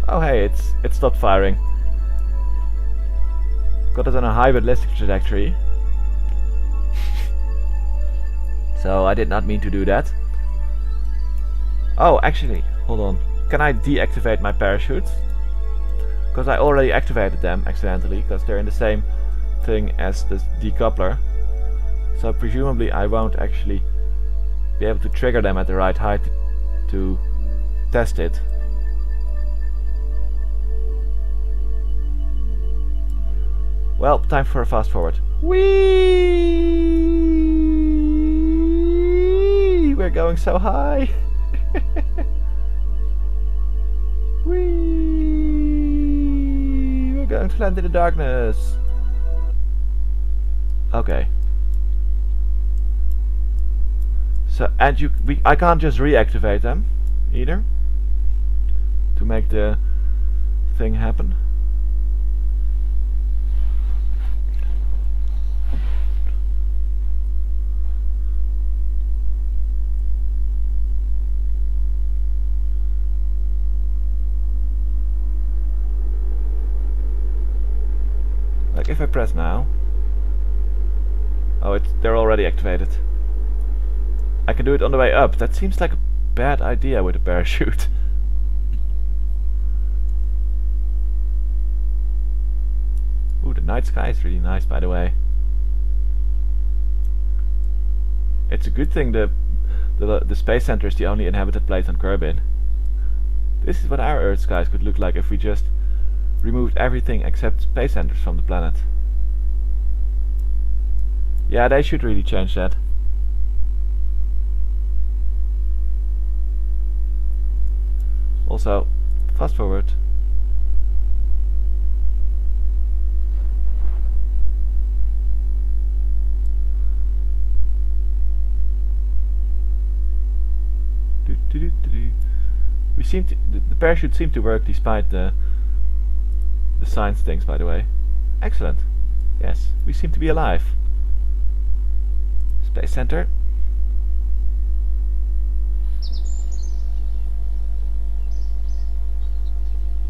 Oh hey, it's it stopped firing. Got us on a high ballistic trajectory. so I did not mean to do that. Oh, actually, hold on. Can I deactivate my parachutes? Because I already activated them accidentally, because they're in the same thing as the decoupler. So presumably I won't actually be able to trigger them at the right height to test it. Well, time for a fast forward. Whee! We're going so high. Whee! We're going to land in the darkness. Okay. So and you, we, I can't just reactivate them either to make the thing happen. Like if I press now. Oh, it's they're already activated. I can do it on the way up. That seems like a bad idea with a parachute. Ooh, the night sky is really nice, by the way. It's a good thing the the, the space center is the only inhabited place on Kerbin. This is what our Earth skies could look like if we just removed everything except space centers from the planet. Yeah, they should really change that. Also, fast forward. We seem to the, parachute seemed to work despite the the science things, by the way. Excellent. Yes, we seem to be alive. Space Center.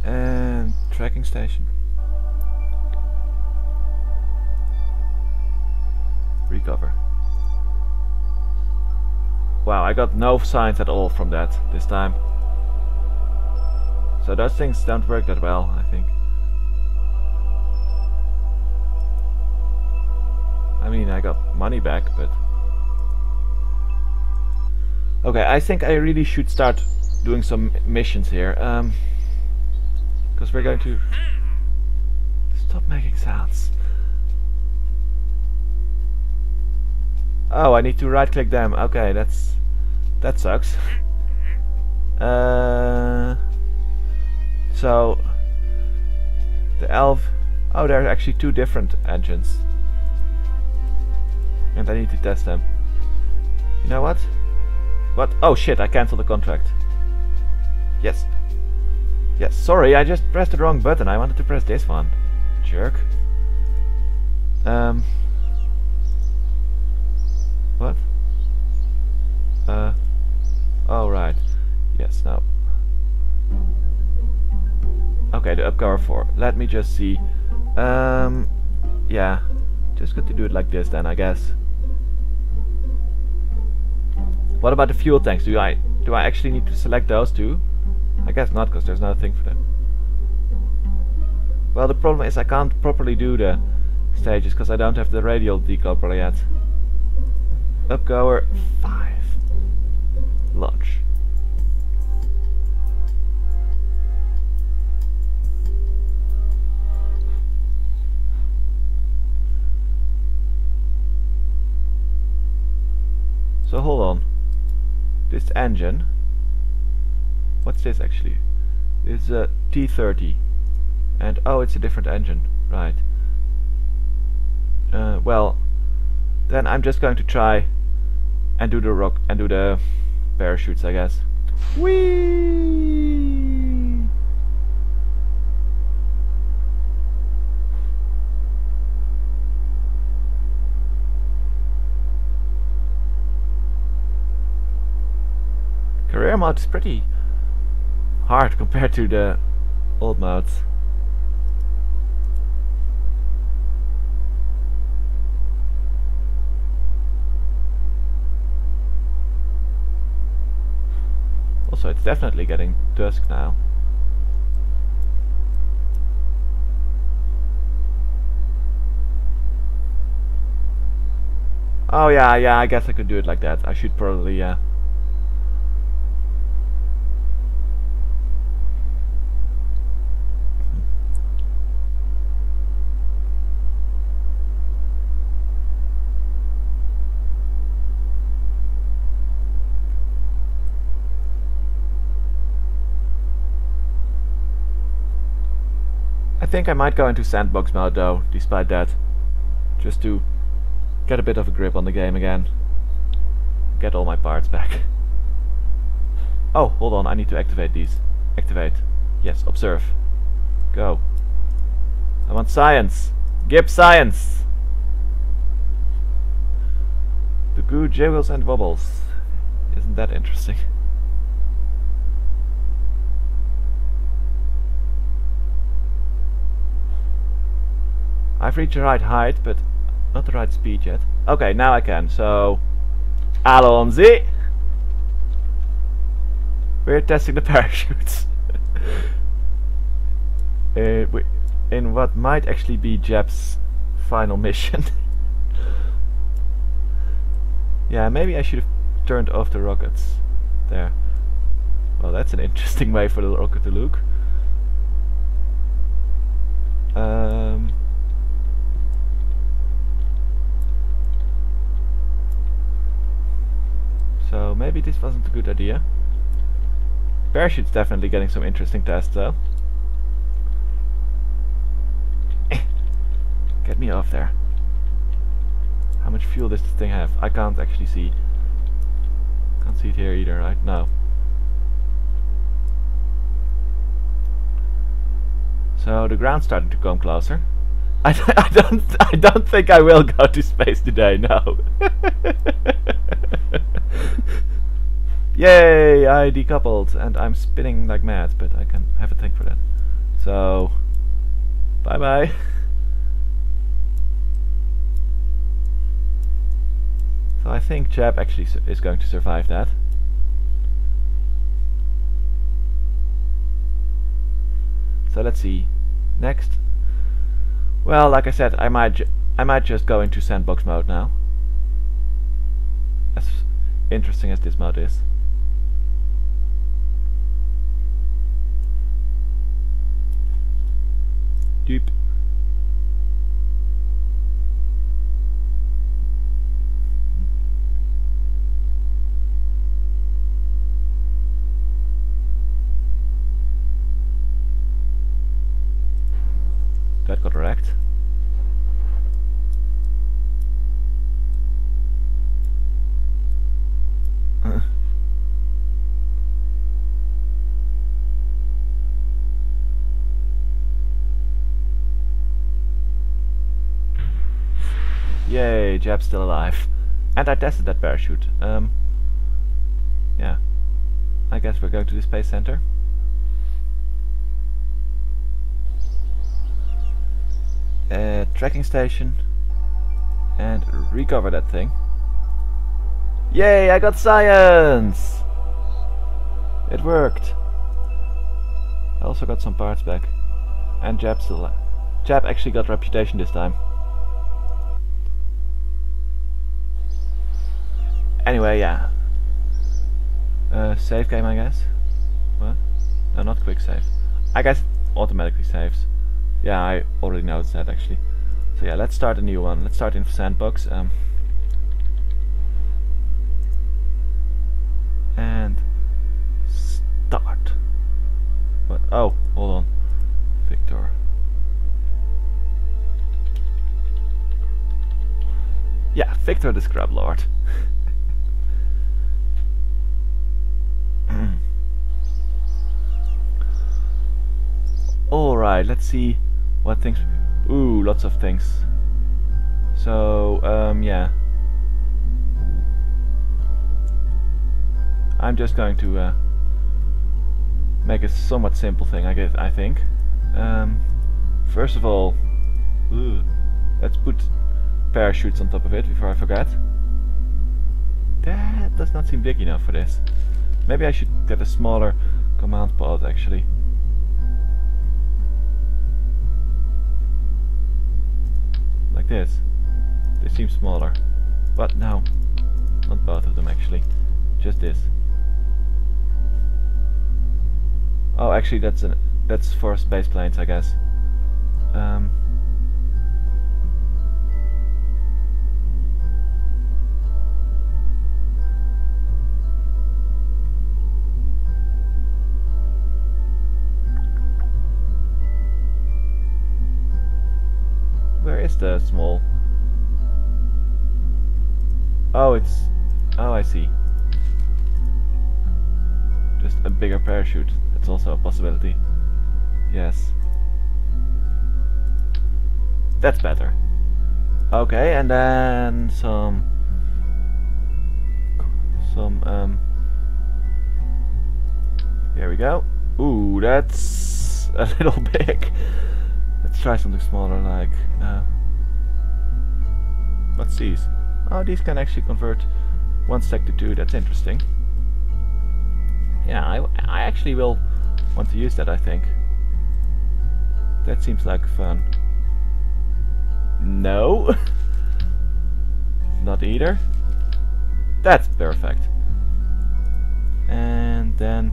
And tracking station. Recover. Wow, I got no science at all from that this time. So those things don't work that well, I think. I mean, I got money back, but... Okay, I think I really should start doing some missions here. Um, because we're going to... Stop making sounds. Oh, I need to right-click them. Okay, that's... That sucks. uh, so... The elf... Oh, there are actually two different engines and I need to test them. You know what? What? Oh shit, I cancelled the contract. Yes. Yes, sorry, I just pressed the wrong button. I wanted to press this one. Jerk. Um. What? Uh. Oh, right. Yes, now. Okay, the Up Goer 4. Let me just see. Um. Yeah. Just got to do it like this then, I guess. What about the fuel tanks? Do I do I actually need to select those too? I guess not, because there's no thing for them. Well, the problem is I can't properly do the stages because I don't have the radial decoupler yet. Up Goer 5. Launch. So hold on this engine what's this actually It's a T30 And oh, it's a different engine, right. Uh, well, then I'm just going to try and do the rock and do the parachutes, I guess. Whee! Career mode is pretty hard compared to the old modes. Also, it's definitely getting dusk now. Oh yeah, yeah, I guess I could do it like that. I should probably, yeah. I think I might go into sandbox mode though, despite that. Just to get a bit of a grip on the game again. Get all my parts back. Oh, hold on, I need to activate these. Activate. Yes, observe. Go. I want science. Give science! The goo jiggles and wobbles. Isn't that interesting? I've reached the right height, but not the right speed yet. Okay, now I can, so... Allons-y! We're testing the parachutes. uh, in what might actually be Jeb's final mission. yeah, maybe I should have turned off the rockets. There. Well, that's an interesting way for the rocket to look. Um... So maybe this wasn't a good idea. Parachute's definitely getting some interesting tests though. Get me off there. How much fuel does this thing have? I can't actually see. Can't see it here either, right? No. So the ground's starting to come closer. I, I don't I don't think I will go to space today, no. Yay! I decoupled and I'm spinning like mad, but I can have a thing for that. So, bye bye. so I think Jeb actually is going to survive that. So let's see. Next. Well, like I said, I might I might just go into sandbox mode now. Interesting as this mode is. Deep. That got wrecked. Jeb's still alive. And I tested that parachute. Um, yeah. I guess we're going to the Space Center. Uh, tracking station. And recover that thing. Yay, I got science! It worked. I also got some parts back. And Jeb still... Jeb actually got reputation this time. Anyway, yeah. Uh, save game, I guess. What? No, not quick save. I guess it automatically saves. Yeah, I already noticed that actually. So yeah, let's start a new one. Let's start in sandbox. Um, and start. What? Oh, hold on, Victor. Yeah, Victor the Scrub Lord. Alright, let's see what things... Ooh, lots of things. So, um, yeah. I'm just going to uh, make a somewhat simple thing, I guess. I think. Um, first of all, ooh, let's put parachutes on top of it before I forget. That does not seem big enough for this. Maybe I should get a smaller command pod actually. Like this. They seem smaller. But no, not both of them actually. Just this. Oh, actually, that's an that's for space planes, I guess. Um, is the small? Oh, it's... Oh, I see. Just a bigger parachute. That's also a possibility. Yes. That's better. Okay, and then some... Some, um... Here we go. Ooh, that's a little big. Try something smaller, like... Uh, what's these? Oh, these can actually convert one stack to two. That's interesting. Yeah, I, I actually will want to use that, I think. That seems like fun. No! Not either. That's perfect. And then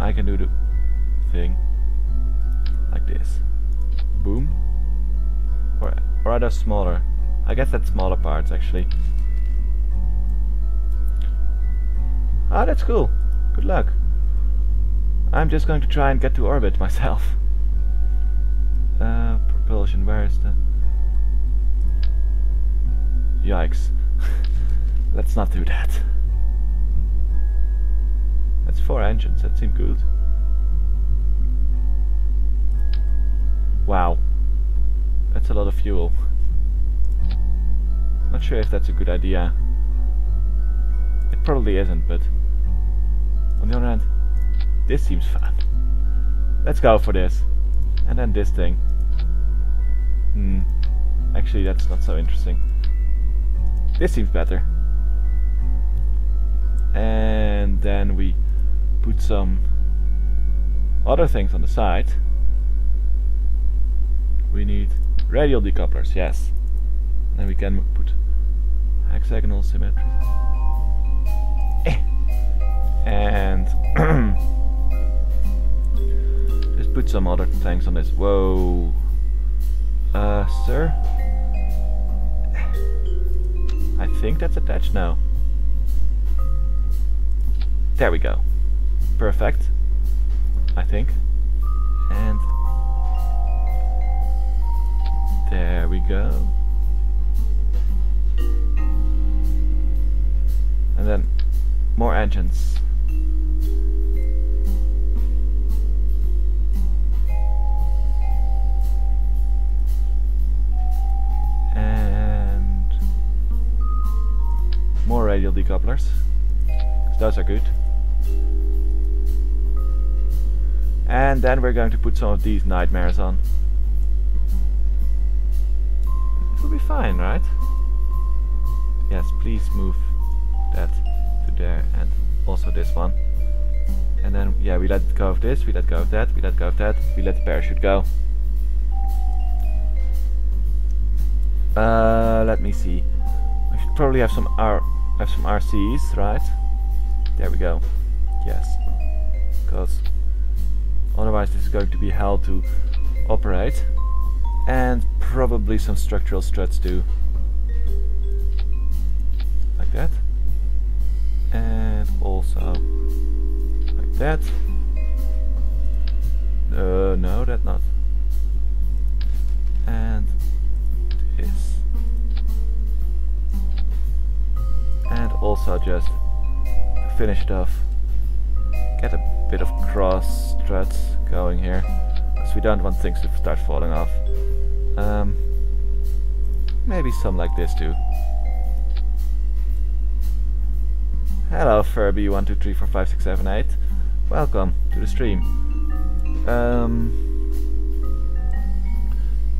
I can do the thing like this. Boom. Or, or are those smaller? I guess that's smaller parts actually. Ah, that's cool. Good luck. I'm just going to try and get to orbit myself. Uh, propulsion, where is the... Yikes. Let's not do that. That's four engines, that seemed good. Wow. That's a lot of fuel. Not sure if that's a good idea. It probably isn't, but... On the other hand, this seems fun. Let's go for this. And then this thing. Hmm. Actually, that's not so interesting. This seems better. And then we put some other things on the side. We need radial decouplers, yes. Then we can put hexagonal symmetry. Eh. And just put some other things on this. Whoa. Uh, sir? I think that's attached now. There we go. Perfect. I think. And there we go. And then more engines. And more radial decouplers. Those are good. And then we're going to put some of these nightmares on. Will be fine, right? Yes, please move that to there and also this one. And then, yeah, we let go of this, we let go of that, we let go of that, we let the parachute go. Uh, let me see. I should probably have some R, have some RCS, right? There we go. Yes, because otherwise this is going to be hell to operate. And probably some structural struts too. Like that and also like that. Uh, no, that not. And this. And also just finish it off. Get a bit of cross struts going here. We don't want things to start falling off. Um, maybe some like this too. Hello Furby one two three four five six seven eight. Welcome to the stream. Um,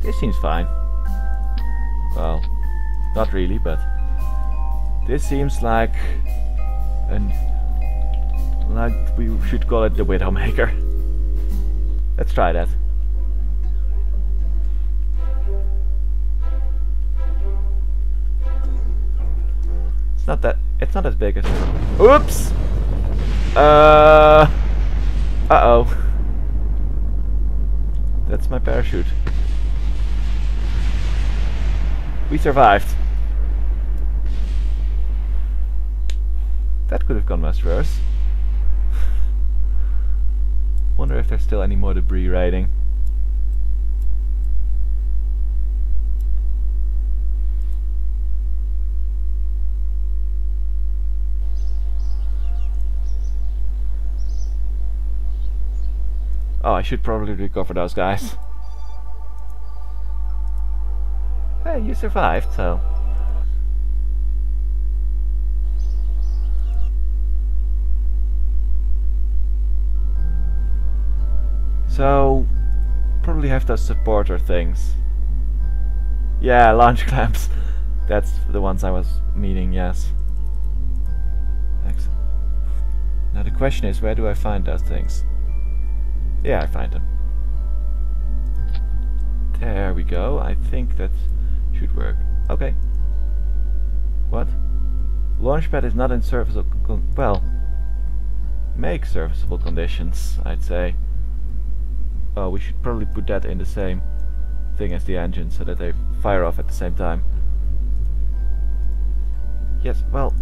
this seems fine. Well, not really, but this seems like an like we should call it the Widowmaker. Let's try that. Not that it's not as big as Oops! Uh Uh-oh. That's my parachute. We survived. That could have gone much worse. Wonder if there's still any more debris riding. Oh, I should probably recover those guys. Hey, you survived, so... So, probably have those supporter things. Yeah, launch clamps. That's the ones I was meaning, yes. Excellent. Now the question is, where do I find those things? Yeah, I find them. There we go. I think that should work. Okay. What? Launchpad is not in serviceable well, make serviceable conditions, I'd say. Oh, we should probably put that in the same thing as the engine so that they fire off at the same time. Yes, well,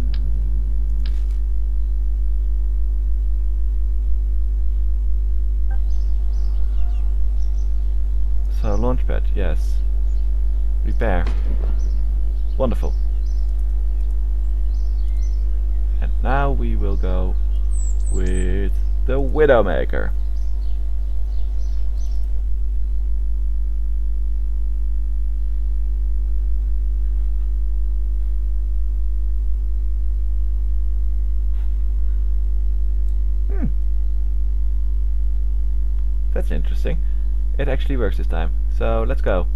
So launchpad, yes. Repair. Wonderful. And now we will go with the Widowmaker. Hmm. That's interesting. It actually works this time. So let's go.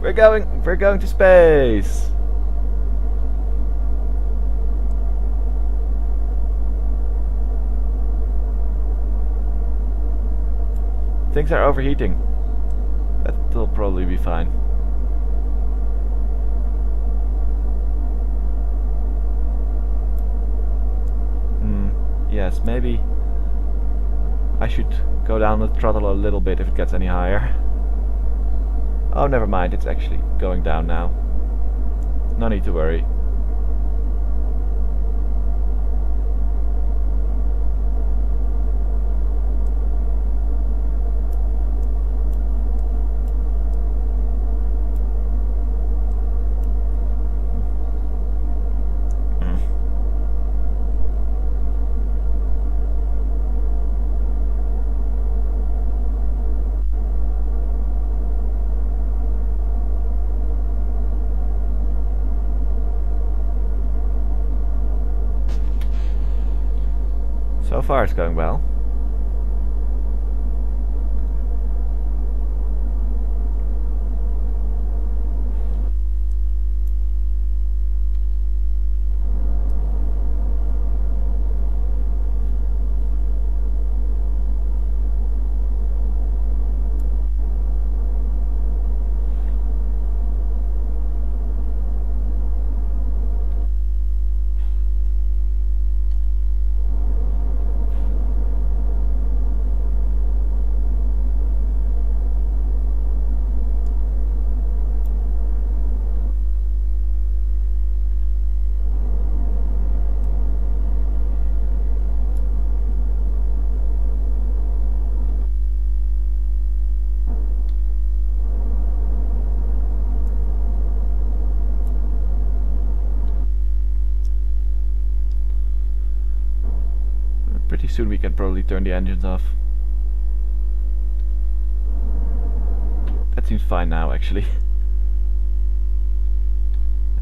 We're going we're going to space. Things are overheating. That'll probably be fine. Hmm. Yes, maybe I should go down the throttle a little bit if it gets any higher. Oh, never mind, it's actually going down now. No need to worry. Far it's going well. Can probably turn the engines off. That seems fine now, actually.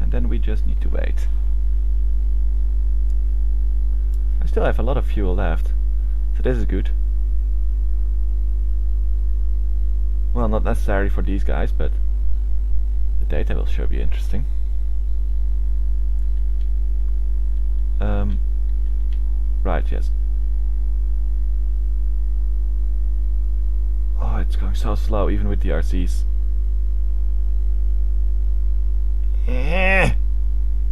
and then we just need to wait. I still have a lot of fuel left, so this is good. Well, not necessarily for these guys, but the data will sure be interesting. Um, right, yes. Oh, it's going so slow, even with the RCS. Eh,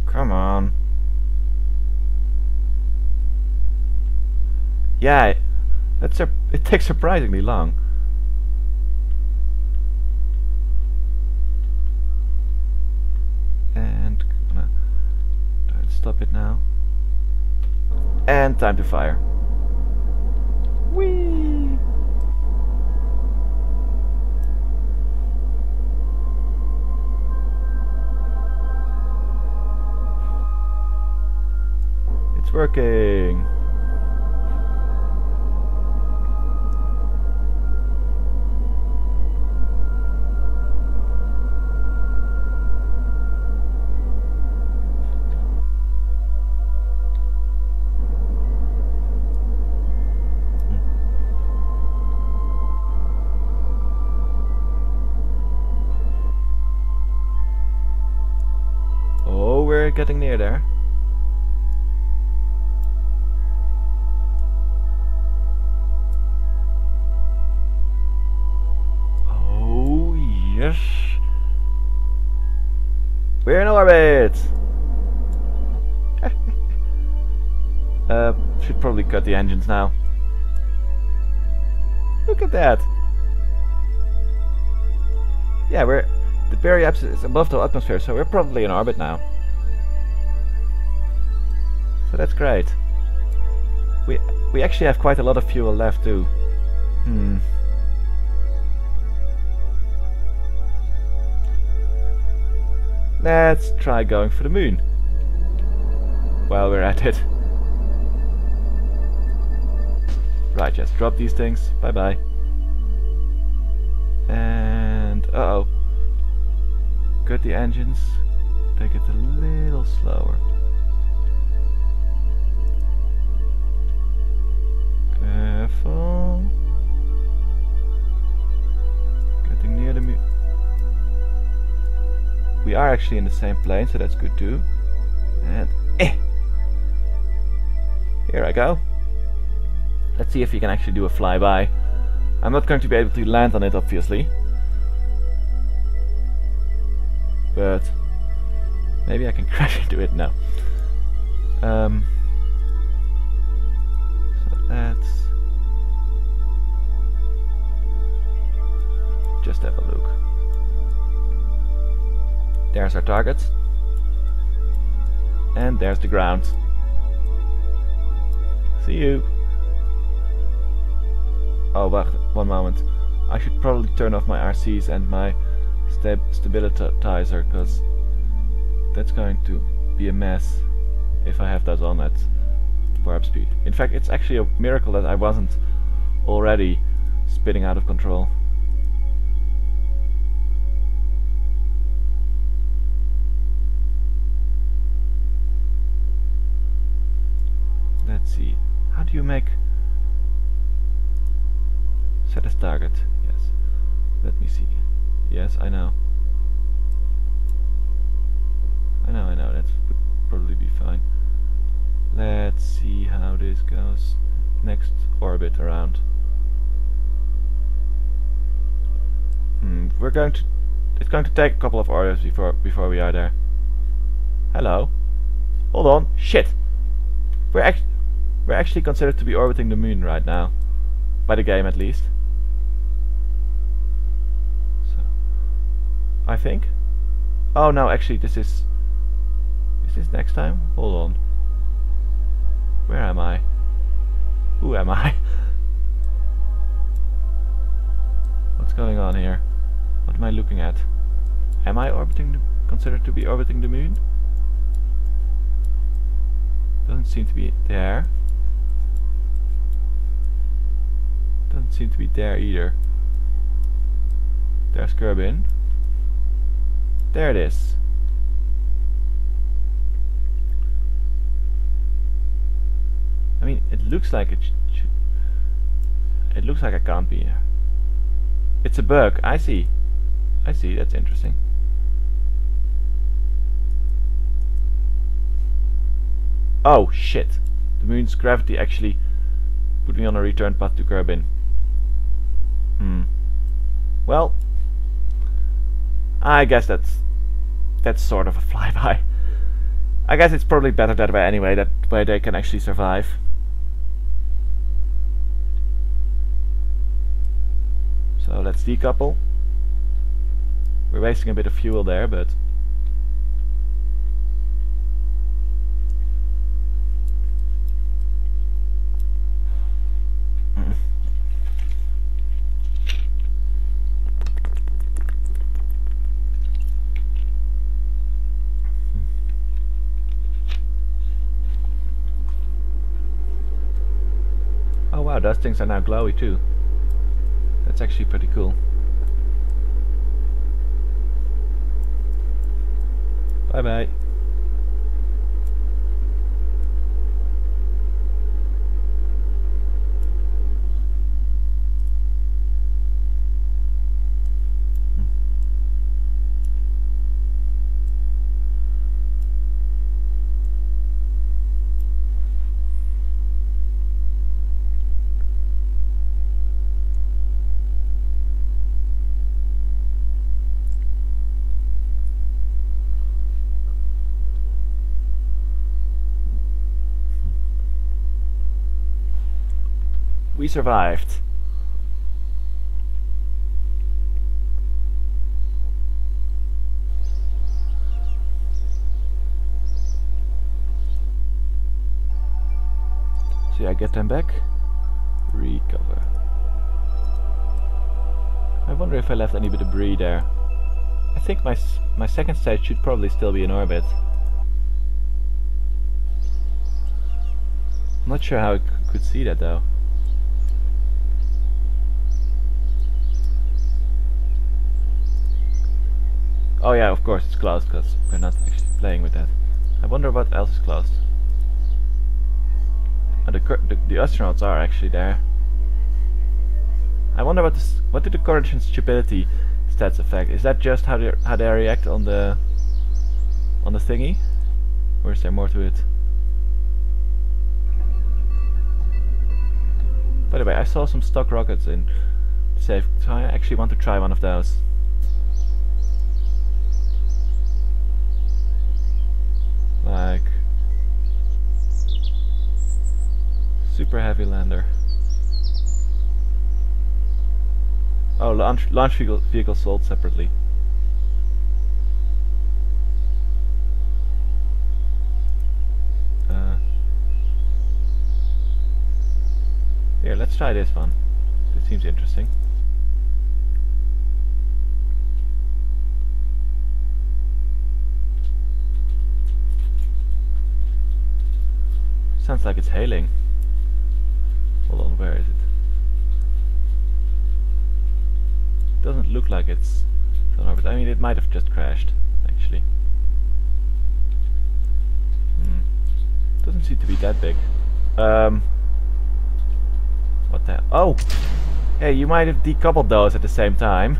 come on. Yeah, that's a, it takes surprisingly long. And gonna stop it now. And time to fire. Whee! Working. Oh, we're getting near there. We're in orbit! uh, should probably cut the engines now. Look at that! Yeah, we're the periapsis is above the atmosphere, so we're probably in orbit now. So that's great. We we actually have quite a lot of fuel left too. Hmm. Let's try going for the moon. While we're at it. Right, just drop these things. Bye bye. And uh oh. Cut the engines. Take it a little slower. Careful. We are actually in the same plane, so that's good too. And eh! Here I go. Let's see if you can actually do a flyby. I'm not going to be able to land on it, obviously. But maybe I can crash into it now. Um, so let's just have a look. There's our target. And there's the ground. See you. Oh, wait, one moment. I should probably turn off my RCS and my stab stabilizer, because that's going to be a mess if I have those on at warp speed. In fact, it's actually a miracle that I wasn't already spinning out of control. See. How do you make set as target? Yes. Let me see. Yes, I know. I know, I know. That would probably be fine. Let's see how this goes. Next orbit around. Hmm, we're going to. It's going to take a couple of orbits before before we are there. Hello. Hold on. Shit. We're act we're actually considered to be orbiting the moon right now, by the game at least. So, I think. Oh no, actually, this is. Is this next time? Hold on. Where am I? Who am I? What's going on here? What am I looking at? Am I orbiting the, considered to be orbiting the moon? Doesn't seem to be there. Doesn't seem to be there either. There's Kerbin. There it is. I mean, it looks like it should... It looks like I can't be here. It's a bug. I see. I see. That's interesting. Oh, shit. The moon's gravity actually put me on a return path to Kerbin. Hmm. Well, I guess that's that's sort of a flyby. I guess it's probably better that way anyway, that way they can actually survive. So let's decouple. We're wasting a bit of fuel there, but Oh wow, those things are now glowy too. That's actually pretty cool. Bye bye. We survived. See, I get them back. Recover. I wonder if I left any bit of debris there. I think my my second stage should probably still be in orbit. I'm not sure how I could see that though. Oh yeah, of course it's closed because we're not actually playing with that. I wonder what else is closed. Oh, the, the, the astronauts are actually there. I wonder what this, what did the courage and stupidity stats affect? Is that just how they how they react on the on the thingy, or is there more to it? By the way, I saw some stock rockets in safe, so I actually want to try one of those. Like super heavy lander. Oh, launch launch vehicle vehicle sold separately. Uh, here, let's try this one. This seems interesting. Sounds like it's hailing. Hold on, where is it? Doesn't look like it's on orbit. I mean, it might have just crashed, actually. Hmm. Doesn't seem to be that big. Um. What the? Oh! Hey, you might have decoupled those at the same time.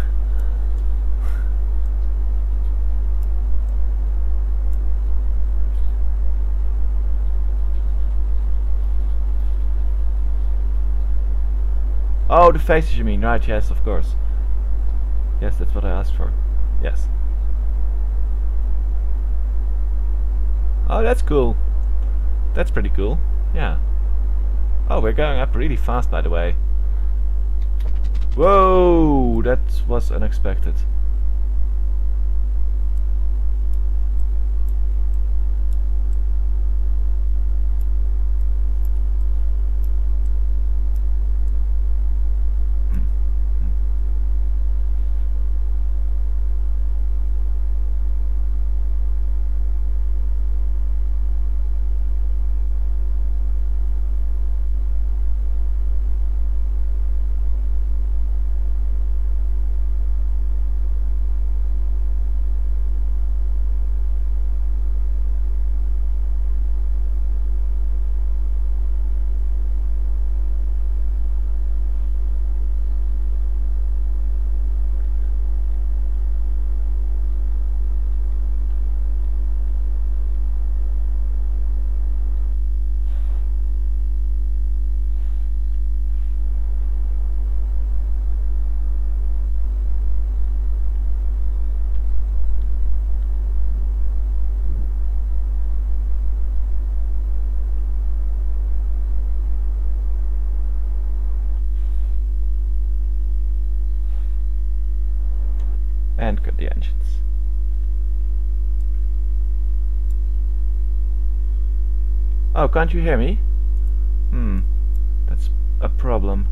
Oh, the faces you mean, right, yes, of course. Yes, that's what I asked for. Yes. Oh, that's cool. That's pretty cool. Yeah. Oh, we're going up really fast, by the way. Whoa! That was unexpected. Can't you hear me? Hmm, that's a problem.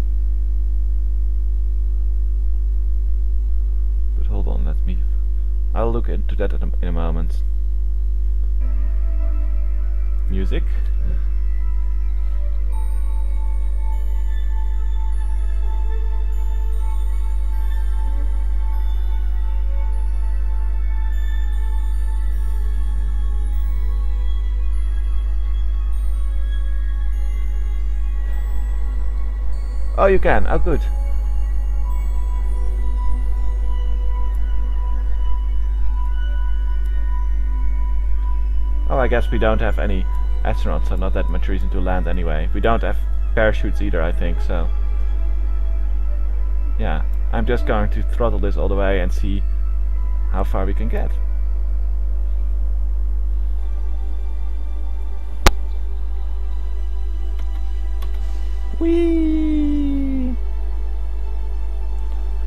But hold on, let me... I'll look into that in a, moment. Music. Oh, you can. Oh, good. Oh, I guess we don't have any astronauts, so not that much reason to land anyway. We don't have parachutes either, I think, so... Yeah, I'm just going to throttle this all the way and see how far we can get.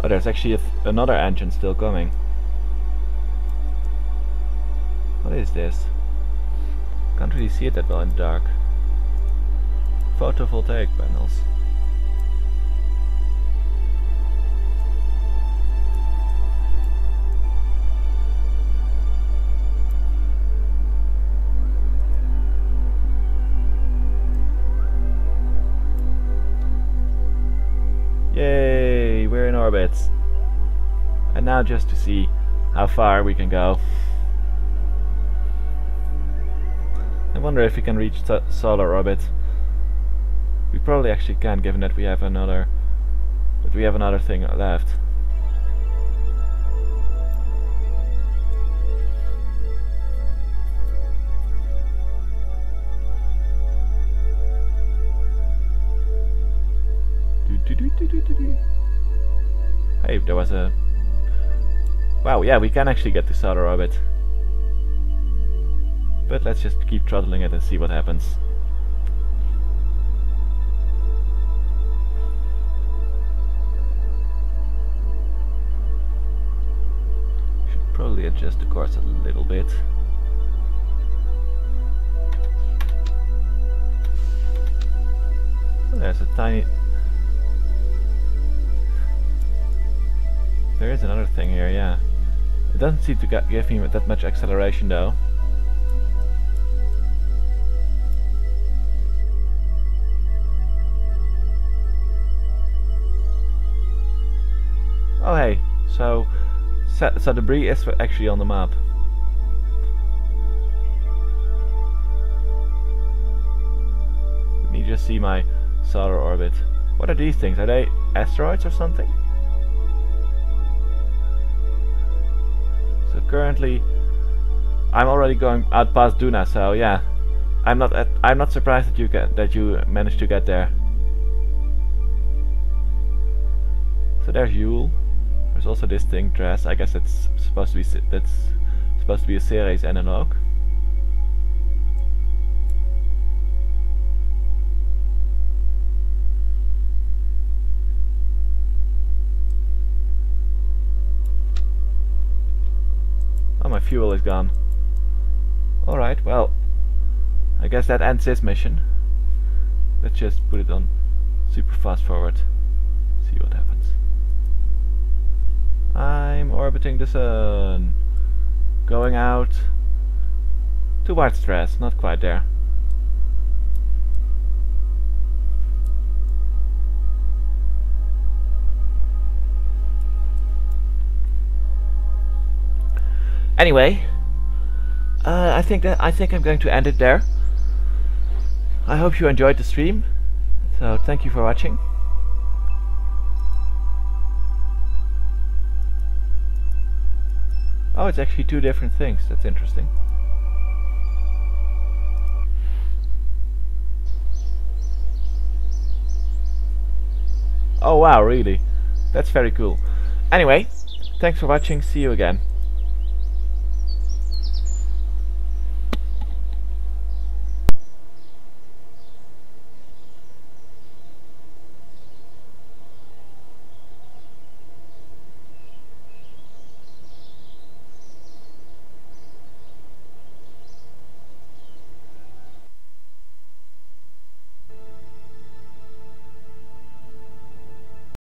Oh, there's actually another engine still coming. What is this? Can't really see it that well in the dark. Photovoltaic panels. Now just to see how far we can go. I wonder if we can reach solar orbit. We probably actually can, given that we have another, that we have another thing left. Hey, there was a... Wow, yeah, we can actually get to solar orbit. But let's just keep throttling it and see what happens. Should probably adjust the course a little bit. There's a tiny There is another thing here, yeah. It doesn't seem to give me that much acceleration though. Oh hey, so so debris is actually on the map. Let me just see my solar orbit. What are these things? Are they asteroids or something? Currently, I'm already going out past Duna. So yeah, I'm not at, I'm not surprised that you get that you managed to get there. So there's Jool. There's also this thing, Dres. I guess it's supposed to be that's supposed to be a Ceres analog. Fuel is gone. Alright, well, I guess that ends this mission. Let's just put it on super fast forward. See what happens. I'm orbiting the sun. Going out towards Dres, not quite there. Anyway, uh, I think that I think I'm going to end it there. I hope you enjoyed the stream. So thank you for watching. Oh, it's actually two different things. That's interesting. Oh wow, really? That's very cool. Anyway, thanks for watching. See you again.